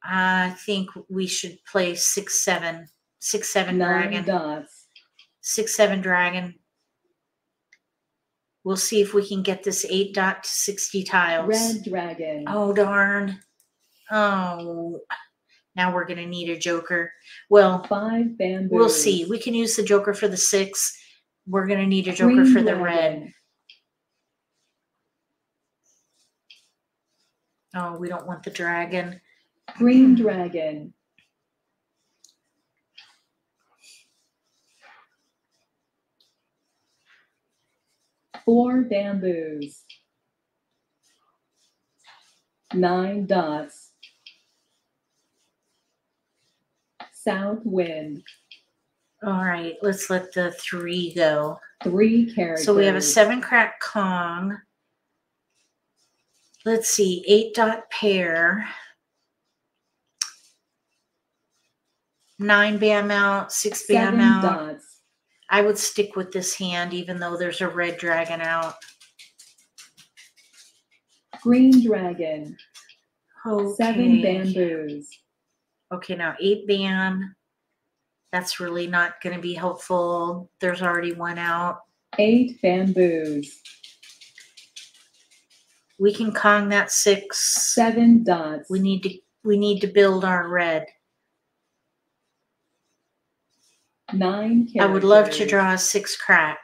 I think we should play six, seven, six, seven Nine dragon, dots. Six, seven dragon. We'll see if we can get this eight dot to 60 tiles. Red dragon. Oh darn. Oh, now we're gonna need a joker. Well, Five bamboos. we'll see. We can use the joker for the six. We're gonna need a joker Green for the red. Oh, we don't want the dragon. Green dragon. Four bamboos. Nine dots. South wind. All right, let's let the three go. Three characters. So we have a seven crack Kong. Let's see, eight dot pair. Nine bam out, six bam Seven out. dots. I would stick with this hand even though there's a red dragon out. Green dragon. Okay. Seven bamboos. Okay, now eight bam. That's really not going to be helpful. There's already one out. Eight bamboos. We can Kong that six. Seven dots. We need to we need to build our red. Nine characters. I would love to draw a six crack.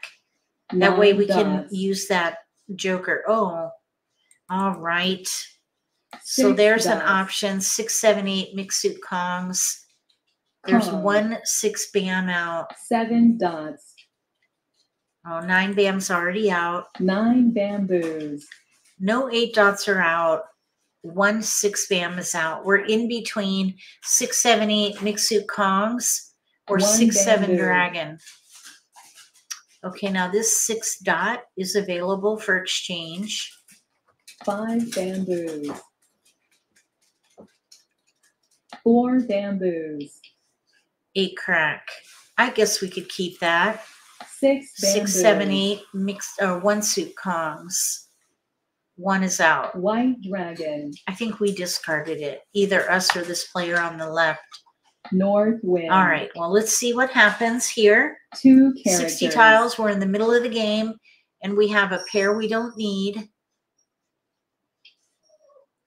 That way we can use that joker. Oh, all right. So Six there's an dots. option. Six, seven, eight mixed suit Kongs. There's Kong. one six bam out. Seven dots. Oh, nine bam's already out. Nine bamboos. No eight dots are out. One six bam is out. We're in between six, seven, eight mixed suit Kongs or One six, seven bamboo. dragon. Okay, now this six dot is available for exchange. Five bamboos. Four bamboos. Eight crack. I guess we could keep that. Six bamboos. Six, seven, eight mixed or one suit Kongs. One is out. White dragon. I think we discarded it. Either us or this player on the left. North wind. All right. Well, let's see what happens here. Two characters. 60 tiles. We're in the middle of the game and we have a pair we don't need.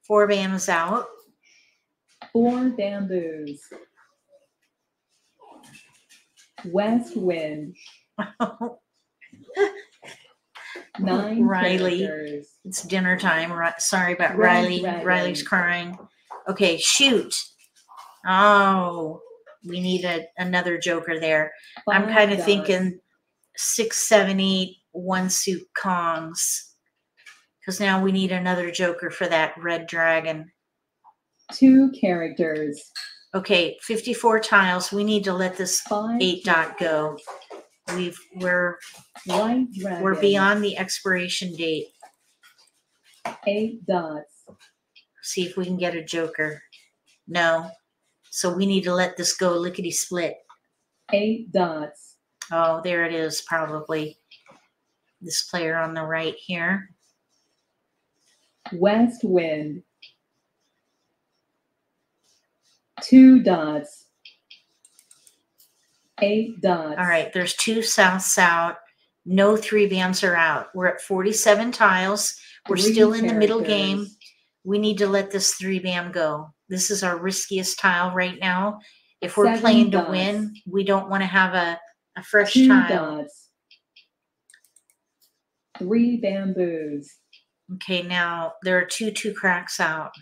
Four bams out. Four bamboos. West wind. Nine Riley. characters. it's dinner time. Sorry about Riley. Riley's crying. Okay, shoot. Oh, we need a, another joker there. Oh I'm kind of thinking six, seven, eight, one suit Kongs. Because now we need another joker for that red dragon. Two characters. Okay, 54 tiles. We need to let this Five eight dot go. We've we're we're beyond the expiration date. Eight dots. See if we can get a joker. No. So we need to let this go lickety split. Eight dots. Oh, there it is, probably. This player on the right here. West wind. Two dots. Eight dots. All right, there's two souths out. No three bams are out. We're at 47 tiles. We're Three still in the middle game. We need to let this three bam go. This is our riskiest tile right now. If we're Seven playing to win, we don't want to have a, a fresh Two tile. dots. Three bamboos. Okay, now there are two two cracks out.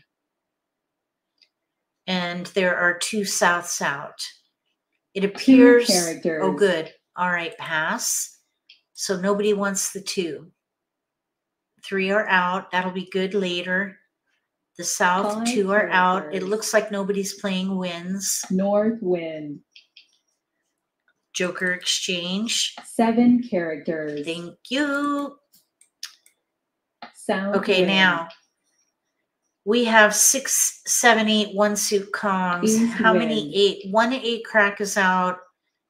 And there are two souths out. It appears. Oh, good. All right, pass. So nobody wants the two. Three are out. That'll be good later. The south, Five two are out. It looks like nobody's playing wins. North wind. Joker exchange. Seven characters. Thank you. South Okay, wind. now we have six, seven, eight, one suit Kongs. East How many wind. eight? One eight crack is out.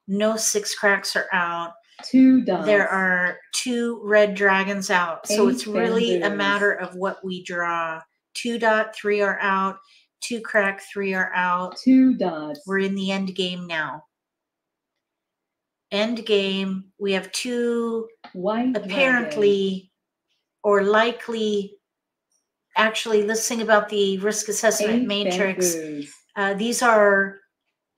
No six cracks are out. Two dots. There are two red dragons out. So Eight it's really a matter of what we draw. Two dot, three are out. Two crack, three are out. two dots. We're in the end game now. End game. We have two White apparently or likely. Actually, let's think about the risk assessment Eight matrix. Uh, these are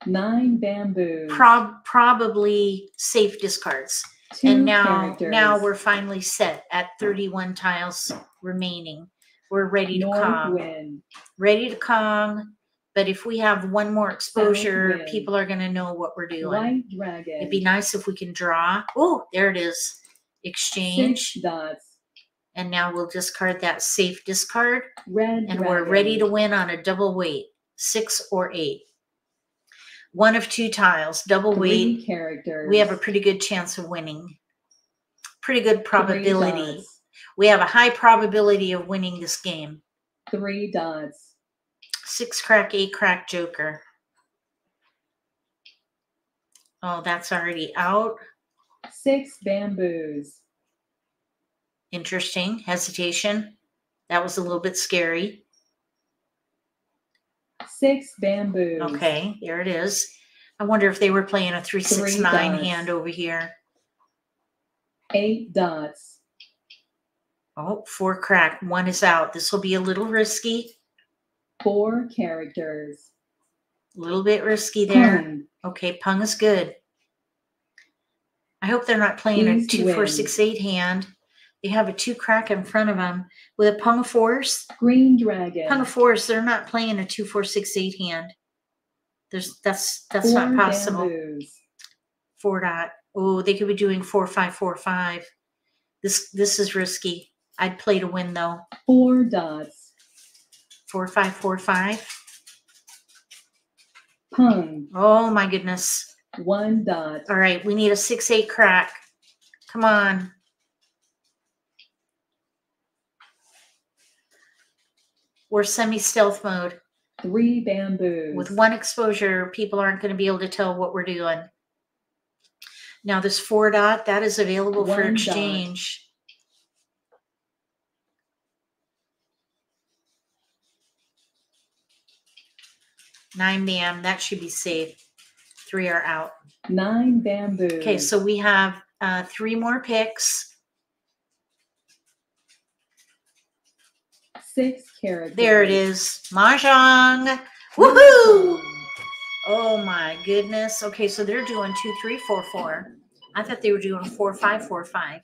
Nine bamboo. prob- probably safe discards. two and now characters. now we're finally set at 31 tiles remaining We're ready to North Kong. wind. Ready to come. But if we have one more exposure, people are going to know what we're doing. White dragon. It'd be nice if we can draw. Oh, there it is. Exchange. Six dots. And now we'll discard that safe discard. Red And we're ready to win on a double wait, six or eight. One of two tiles, double wait. Characters. We have a pretty good chance of winning. Pretty good Three probability. We have a high probability of winning this game. Three dots. Six crack, eight crack, joker. Oh, that's already out. Six bamboos. Interesting. Hesitation. That was a little bit scary. Six bamboos. Okay, there it is. I wonder if they were playing a three six Three nine dots. hand over here. Eight dots. Oh, four crack. One is out. This will be a little risky. Four characters. A little bit risky hmm. there. Pung. Okay, pung is good. I hope they're not playing a Please two win. six eight hand. They have a two crack in front of them with a pung of fours. Green dragon. Pung of fours. They're not playing a two four six eight hand. There's that's that's Four not possible. bamboos. Four dot. Oh, they could be doing four five four five. This this is risky. I'd play to win though. Four dots. Four five four five. Pung. Oh my goodness. One dot. All right, we need a six eight crack. Come on. We're semi stealth mode. Three bamboos. With one exposure, people aren't going to be able to tell what we're doing. Now, this four dot, that is available for exchange. dot. Exchange. Nine bam, that should be safe. Three are out. Nine bamboos. Okay, so we have uh, three more picks. six characters. There it is. Mahjong. Woohoo! Oh my goodness. Okay, so they're doing two, three, four, four. I thought they were doing four, five, four, five,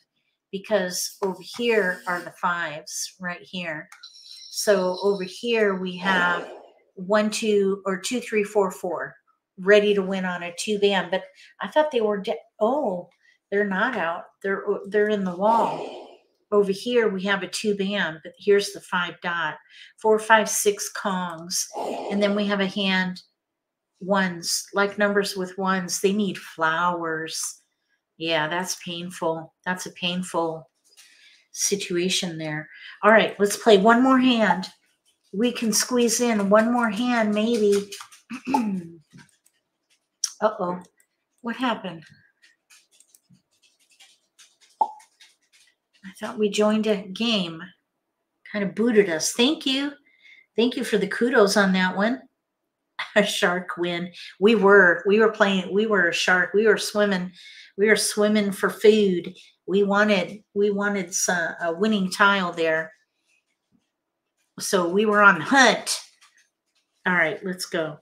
because over here are the fives right here. So over here we have one, two, or two, three, four, four, ready to win on a two bam. But I thought they were. De- oh, they're not out. They're they're in the wall. Over here we have a two bam, but here's the five dot, four, five, six kongs, and then we have a hand ones like numbers with ones. They need flowers. Yeah, that's painful. That's a painful situation there. All right, let's play one more hand. We can squeeze in one more hand, maybe. uh oh. What happened? I thought we joined a game. Kind of booted us. Thank you. Thank you for the kudos on that one. A shark win. We were we were playing we were a shark. We were swimming. We were swimming for food. We wanted we wanted some, a winning tile there. So we were on hunt. All right, let's go.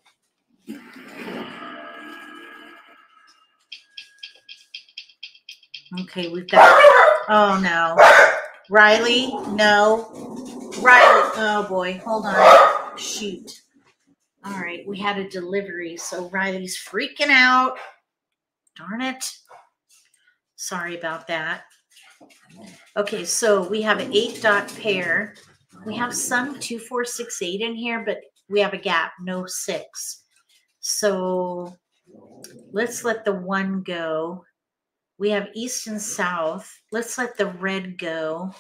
Okay, we've got Oh no. Riley, no. Riley, oh boy, hold on. Shoot. All right, we had a delivery, so Riley's freaking out. Darn it. Sorry about that. Okay, so we have an eight dot pair. We have some two, four, six, eight in here, but we have a gap, no six. So let's let the one go. We have east and south. Let's let the red go.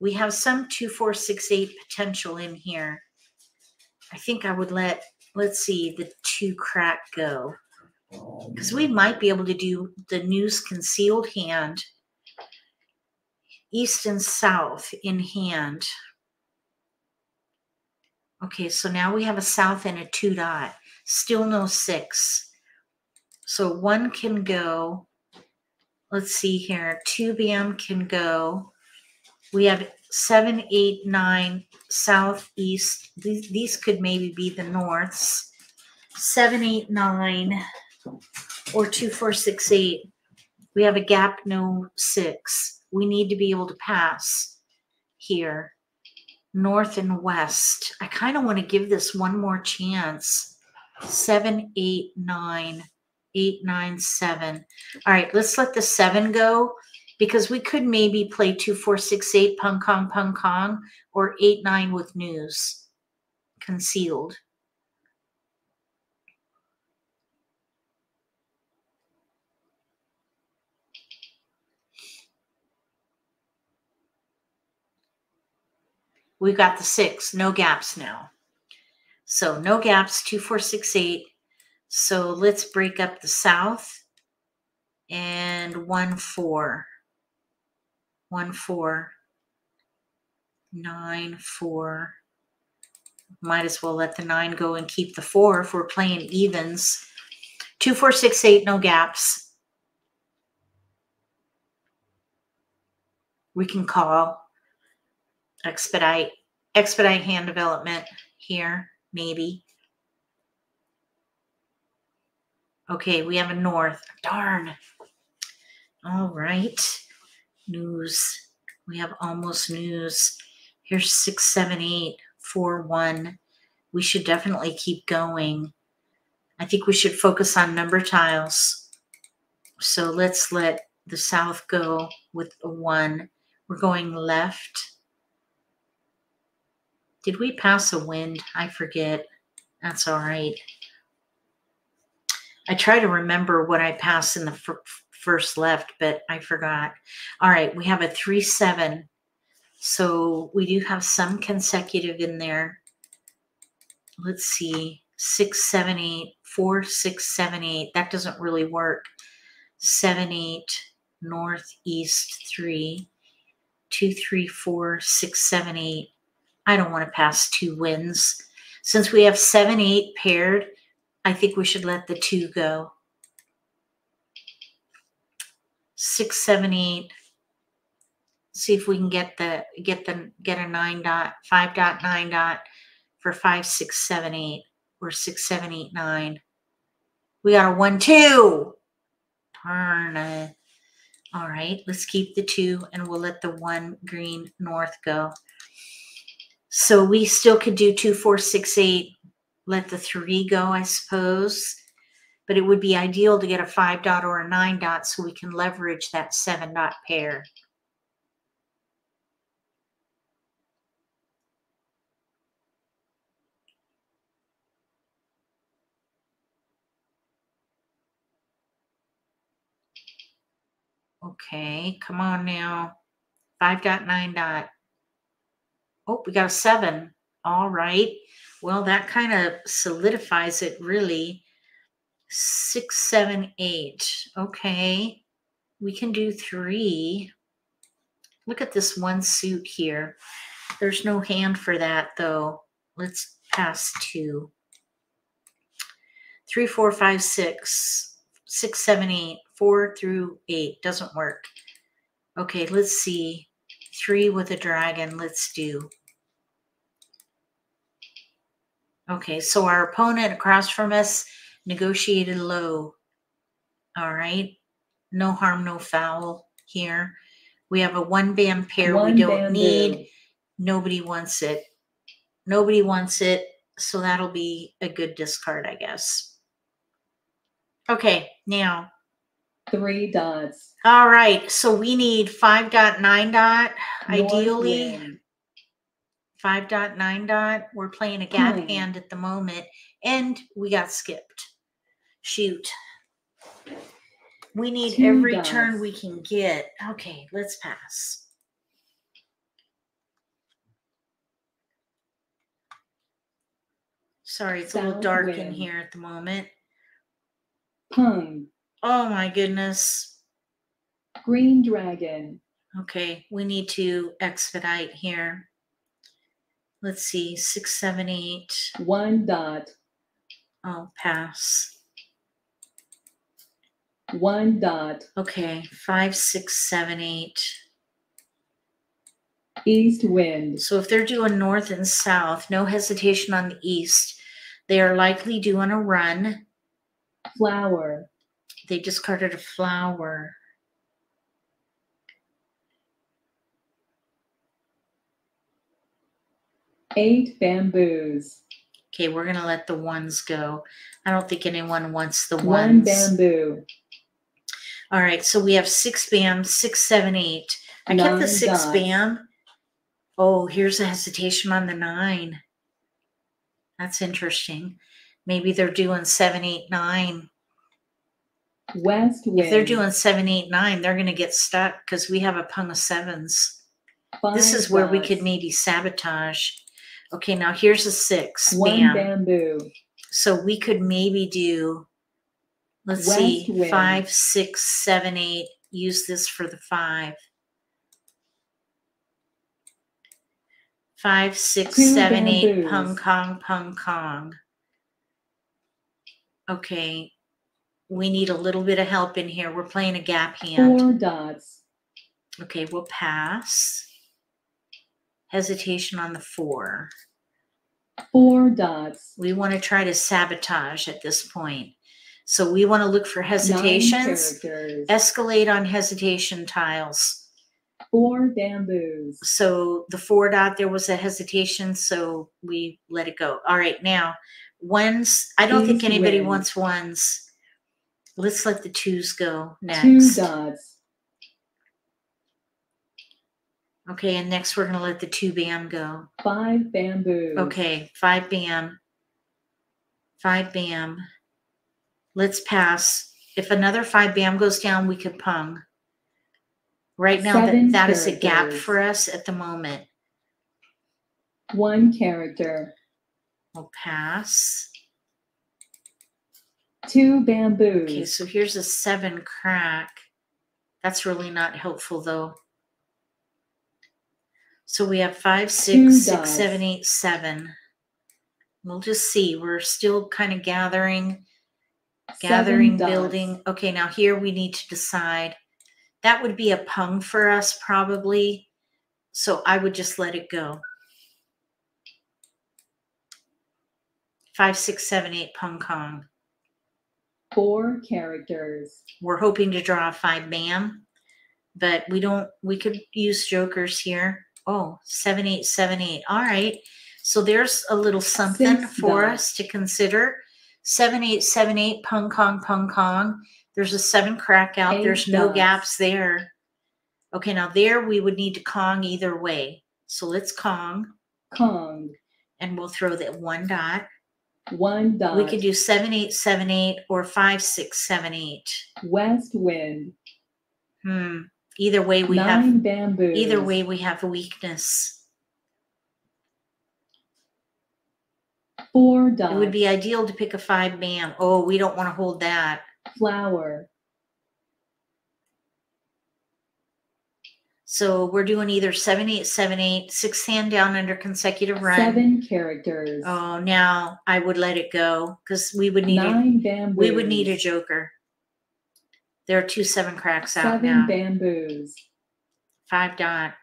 We have some two, four, six, eight potential in here. I think I would let, let's see, the two crack go. Because we might be able to do the news concealed hand, east and south in hand. Okay, so now we have a south and a two dot. Still no six. So one can go let's see here. Two bam can go. We have seven, eight, nine, southeast. These, these could maybe be the norths. Seven, eight, nine, or two, four, six, eight. We have a gap, no six. We need to be able to pass here. North and west. I kind of want to give this one more chance. Seven, eight, nine, eight, nine, seven. All right, let's let the seven go because we could maybe play two, four, six, eight, pung kong, pung kong, or eight, nine with news concealed. We've got the six, no gaps now. So no gaps, two, four, six, eight. So let's break up the south and one, four, one, four, nine, four. Might as well let the nine go and keep the four if we're playing evens. Two, four, six, eight, no gaps. We can call expedite expedite hand development here maybe. Okay we have a north. Darn. All right. News. We have almost news. Here's six seven eight four one. We should definitely keep going. I think we should focus on number tiles. So let's let the south go with a one. We're going left did we pass a wind? I forget. That's all right. I try to remember what I passed in the first left, but I forgot. All right, we have a 3 7. So we do have some consecutive in there. Let's see. Six, seven, eight, four, six, seven, eight. That doesn't really work. Seven, eight, northeast, three, two, three, four, six, seven, eight. I don't want to pass two wins. Since we have seven, eight paired, I think we should let the two go. Six, seven, eight. See if we can get the get the get a nine dot five dot nine dot for five, six, seven, eight, or six, seven, eight, nine. We got a one, two. Darn. All right, let's keep the two and we'll let the one green north go. So we still could do two, four, six, eight, let the three go, I suppose. But it would be ideal to get a five dot or a nine dot so we can leverage that seven dot pair. Okay, come on now. Five dot, nine dot. Oh, we got a seven. All right. Well, that kind of solidifies it really. Six, seven, eight. Okay. We can do three. Look at this one suit here. There's no hand for that though. Let's pass two. Three, four, five, six, six, seven, eight, four through eight. Doesn't work. Okay, let's see. Three with a dragon. Let's do. Okay, so our opponent across from us negotiated low. All right. No harm, no foul here. We have a one bam pair One we don't need. Nobody wants it. Nobody wants it. So that'll be a good discard, I guess. Okay, now Three dots. All right, so we need five dot nine dot. Ideally, wind. five dot nine dot. We're playing a gap Hmm. hand at the moment, and we got skipped. Shoot. We need Two every turn we can get. Okay, let's pass. Sorry, it's a little dark in here at the moment. Pung. Oh my goodness. Green dragon. Okay, we need to expedite here. Let's see, six, seven, eight. One dot. I'll pass. One dot. Okay, five, six, seven, eight. East wind. So if they're doing north and south, no hesitation on the east. They are likely doing a run. Flower. They discarded a flower. eight bamboos, Okay, we're gonna let the ones go. I don't think anyone wants the one ones. bamboo, All right, so we have six bam, six, seven, eight. I kept the six bam. Oh, here's a hesitation on the nine. That's interesting. Maybe they're doing seven, eight, nine. West wind. If they're doing seven, eight, nine, they're gonna get stuck because we have a pung of sevens. this five is where we could maybe sabotage. Okay, now here's a six. one Bam. bamboo, So we could maybe do, let's West see, wind. five, six, seven, eight. Use this for the five. Five, six, Two seven, eight. bamboos. Pung kong, pung kong. Okay, we need a little bit of help in here. We're playing a gap hand. four dots, Okay, we'll pass. Hesitation on the four. four dots, We want to try to sabotage at this point. So we want to look for hesitations, characters, escalate on hesitation tiles. four bamboos, So the four dot, there was a hesitation, so we let it go. All right, now ones, I don't think anybody wants ones. Let's let the twos go next. two dots, Okay, and next we're going to let the two bam go. five bamboo. Okay, five bam. Five bam. Let's pass. If another five bam goes down, we could pung. Right now, that, that is a gap for us at the moment. one character, We'll pass. Two bamboos, Okay, so here's a seven crack. That's really not helpful though. So we have five, six, six, seven, eight, seven. We'll just see. We're still kind of gathering. gathering building okay now here we need to decide that would be a pung for us probably so i would just let it go five six seven eight pung kong four characters, we're hoping to draw a five bam. But we don't we could use jokers here. Oh, oh seven eight seven eight. All right. So there's a little something Six for dots. us to consider. Seven eight seven eight pung kong pung kong. There's a seven crack out. There's no gaps there. Okay now there we would need to kong either way. So let's kong. Kong, and we'll throw that one dot one dot, we could do seven eight seven eight or five six seven eight west wind, hmm either way we have nine bamboos, Either way, we have a weakness. four dots, It would be ideal to pick a five bam. Oh, we don't want to hold that. flower, So we're doing either seven, eight, seven, eight, six hand down under consecutive run. seven characters, Oh, now I would let it go because we would need a, nine bamboos, we would need a joker. There are two seven cracks out seven bamboos, Five dot.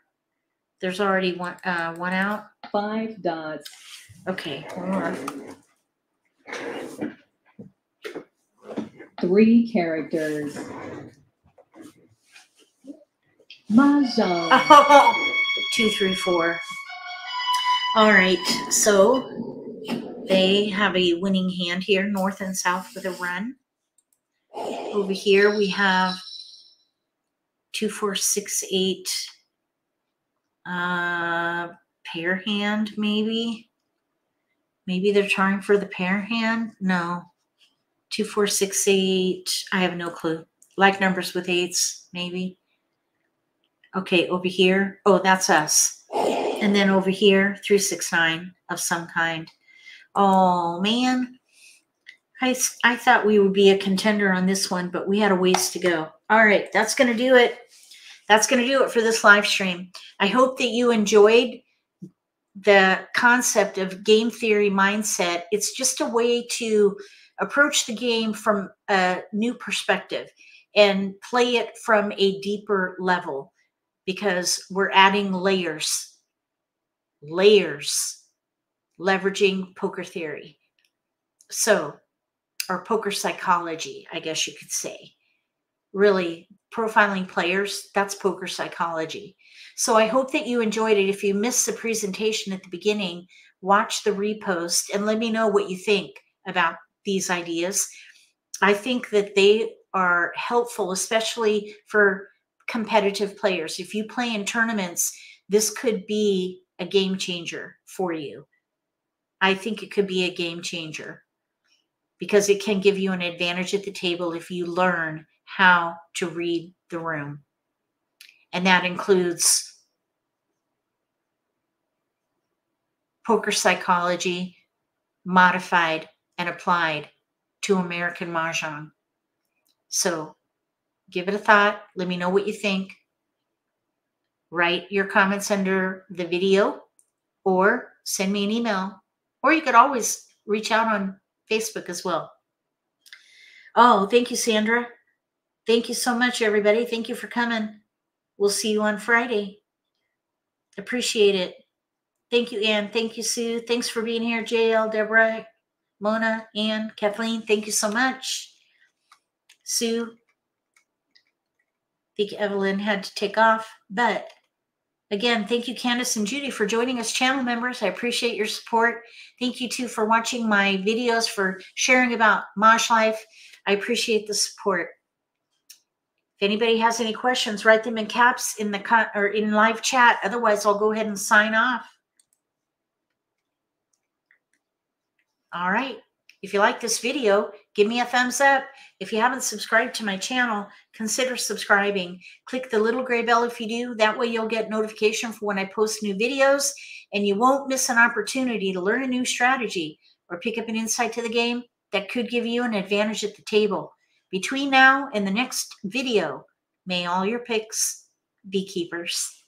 There's already one uh one out. five dots, Okay, hold on. three characters. Mahjong. Oh, two, three, four. All right. So they have a winning hand here, north and south with a run. Over here we have two, four, six, eight. Uh, pair hand, maybe. Maybe they're trying for the pair hand. No. Two, four, six, eight. I have no clue. Like numbers with eights, maybe. Okay, over here. Oh, that's us. And then over here, 369 of some kind. Oh, man. I, I thought we would be a contender on this one, but we had a ways to go. All right, that's going to do it. That's going to do it for this live stream. I hope that you enjoyed the concept of game theory mindset. It's just a way to approach the game from a new perspective and play it from a deeper level because we're adding layers, layers, leveraging poker theory. So, or poker psychology, I guess you could say. really profiling players. That's poker psychology. So I hope that you enjoyed it. If you missed the presentation at the beginning, watch the repost and let me know what you think about these ideas. I think that they are helpful, especially for competitive players. If you play in tournaments, this could be a game changer for you. I think it could be a game changer because it can give you an advantage at the table if you learn how to read the room. And that includes poker psychology modified and applied to American Mahjong. So give it a thought. Let me know what you think. Write your comments under the video or send me an email. Or you could always reach out on Facebook as well. Oh, thank you, Sandra. Thank you so much, everybody. Thank you for coming. We'll see you on Friday. Appreciate it. Thank you, Ann. Thank you, Sue. Thanks for being here, JL, Deborah, Mona, Ann, Kathleen. Thank you so much. Sue. Think Evelyn had to take off, but Again, thank you, Candace and Judy, for joining us, channel members. I appreciate your support. Thank you, too, for watching my videos, for sharing about Mahj Life. I appreciate the support. If anybody has any questions, write them in caps in the or in live chat. Otherwise, I'll go ahead and sign off. All right. If you like this video, give me a thumbs up. If you haven't subscribed to my channel, consider subscribing. Click the little gray bell if you do. That way you'll get notification for when I post new videos and you won't miss an opportunity to learn a new strategy or pick up an insight to the game that could give you an advantage at the table. Between now and the next video, may all your picks be keepers.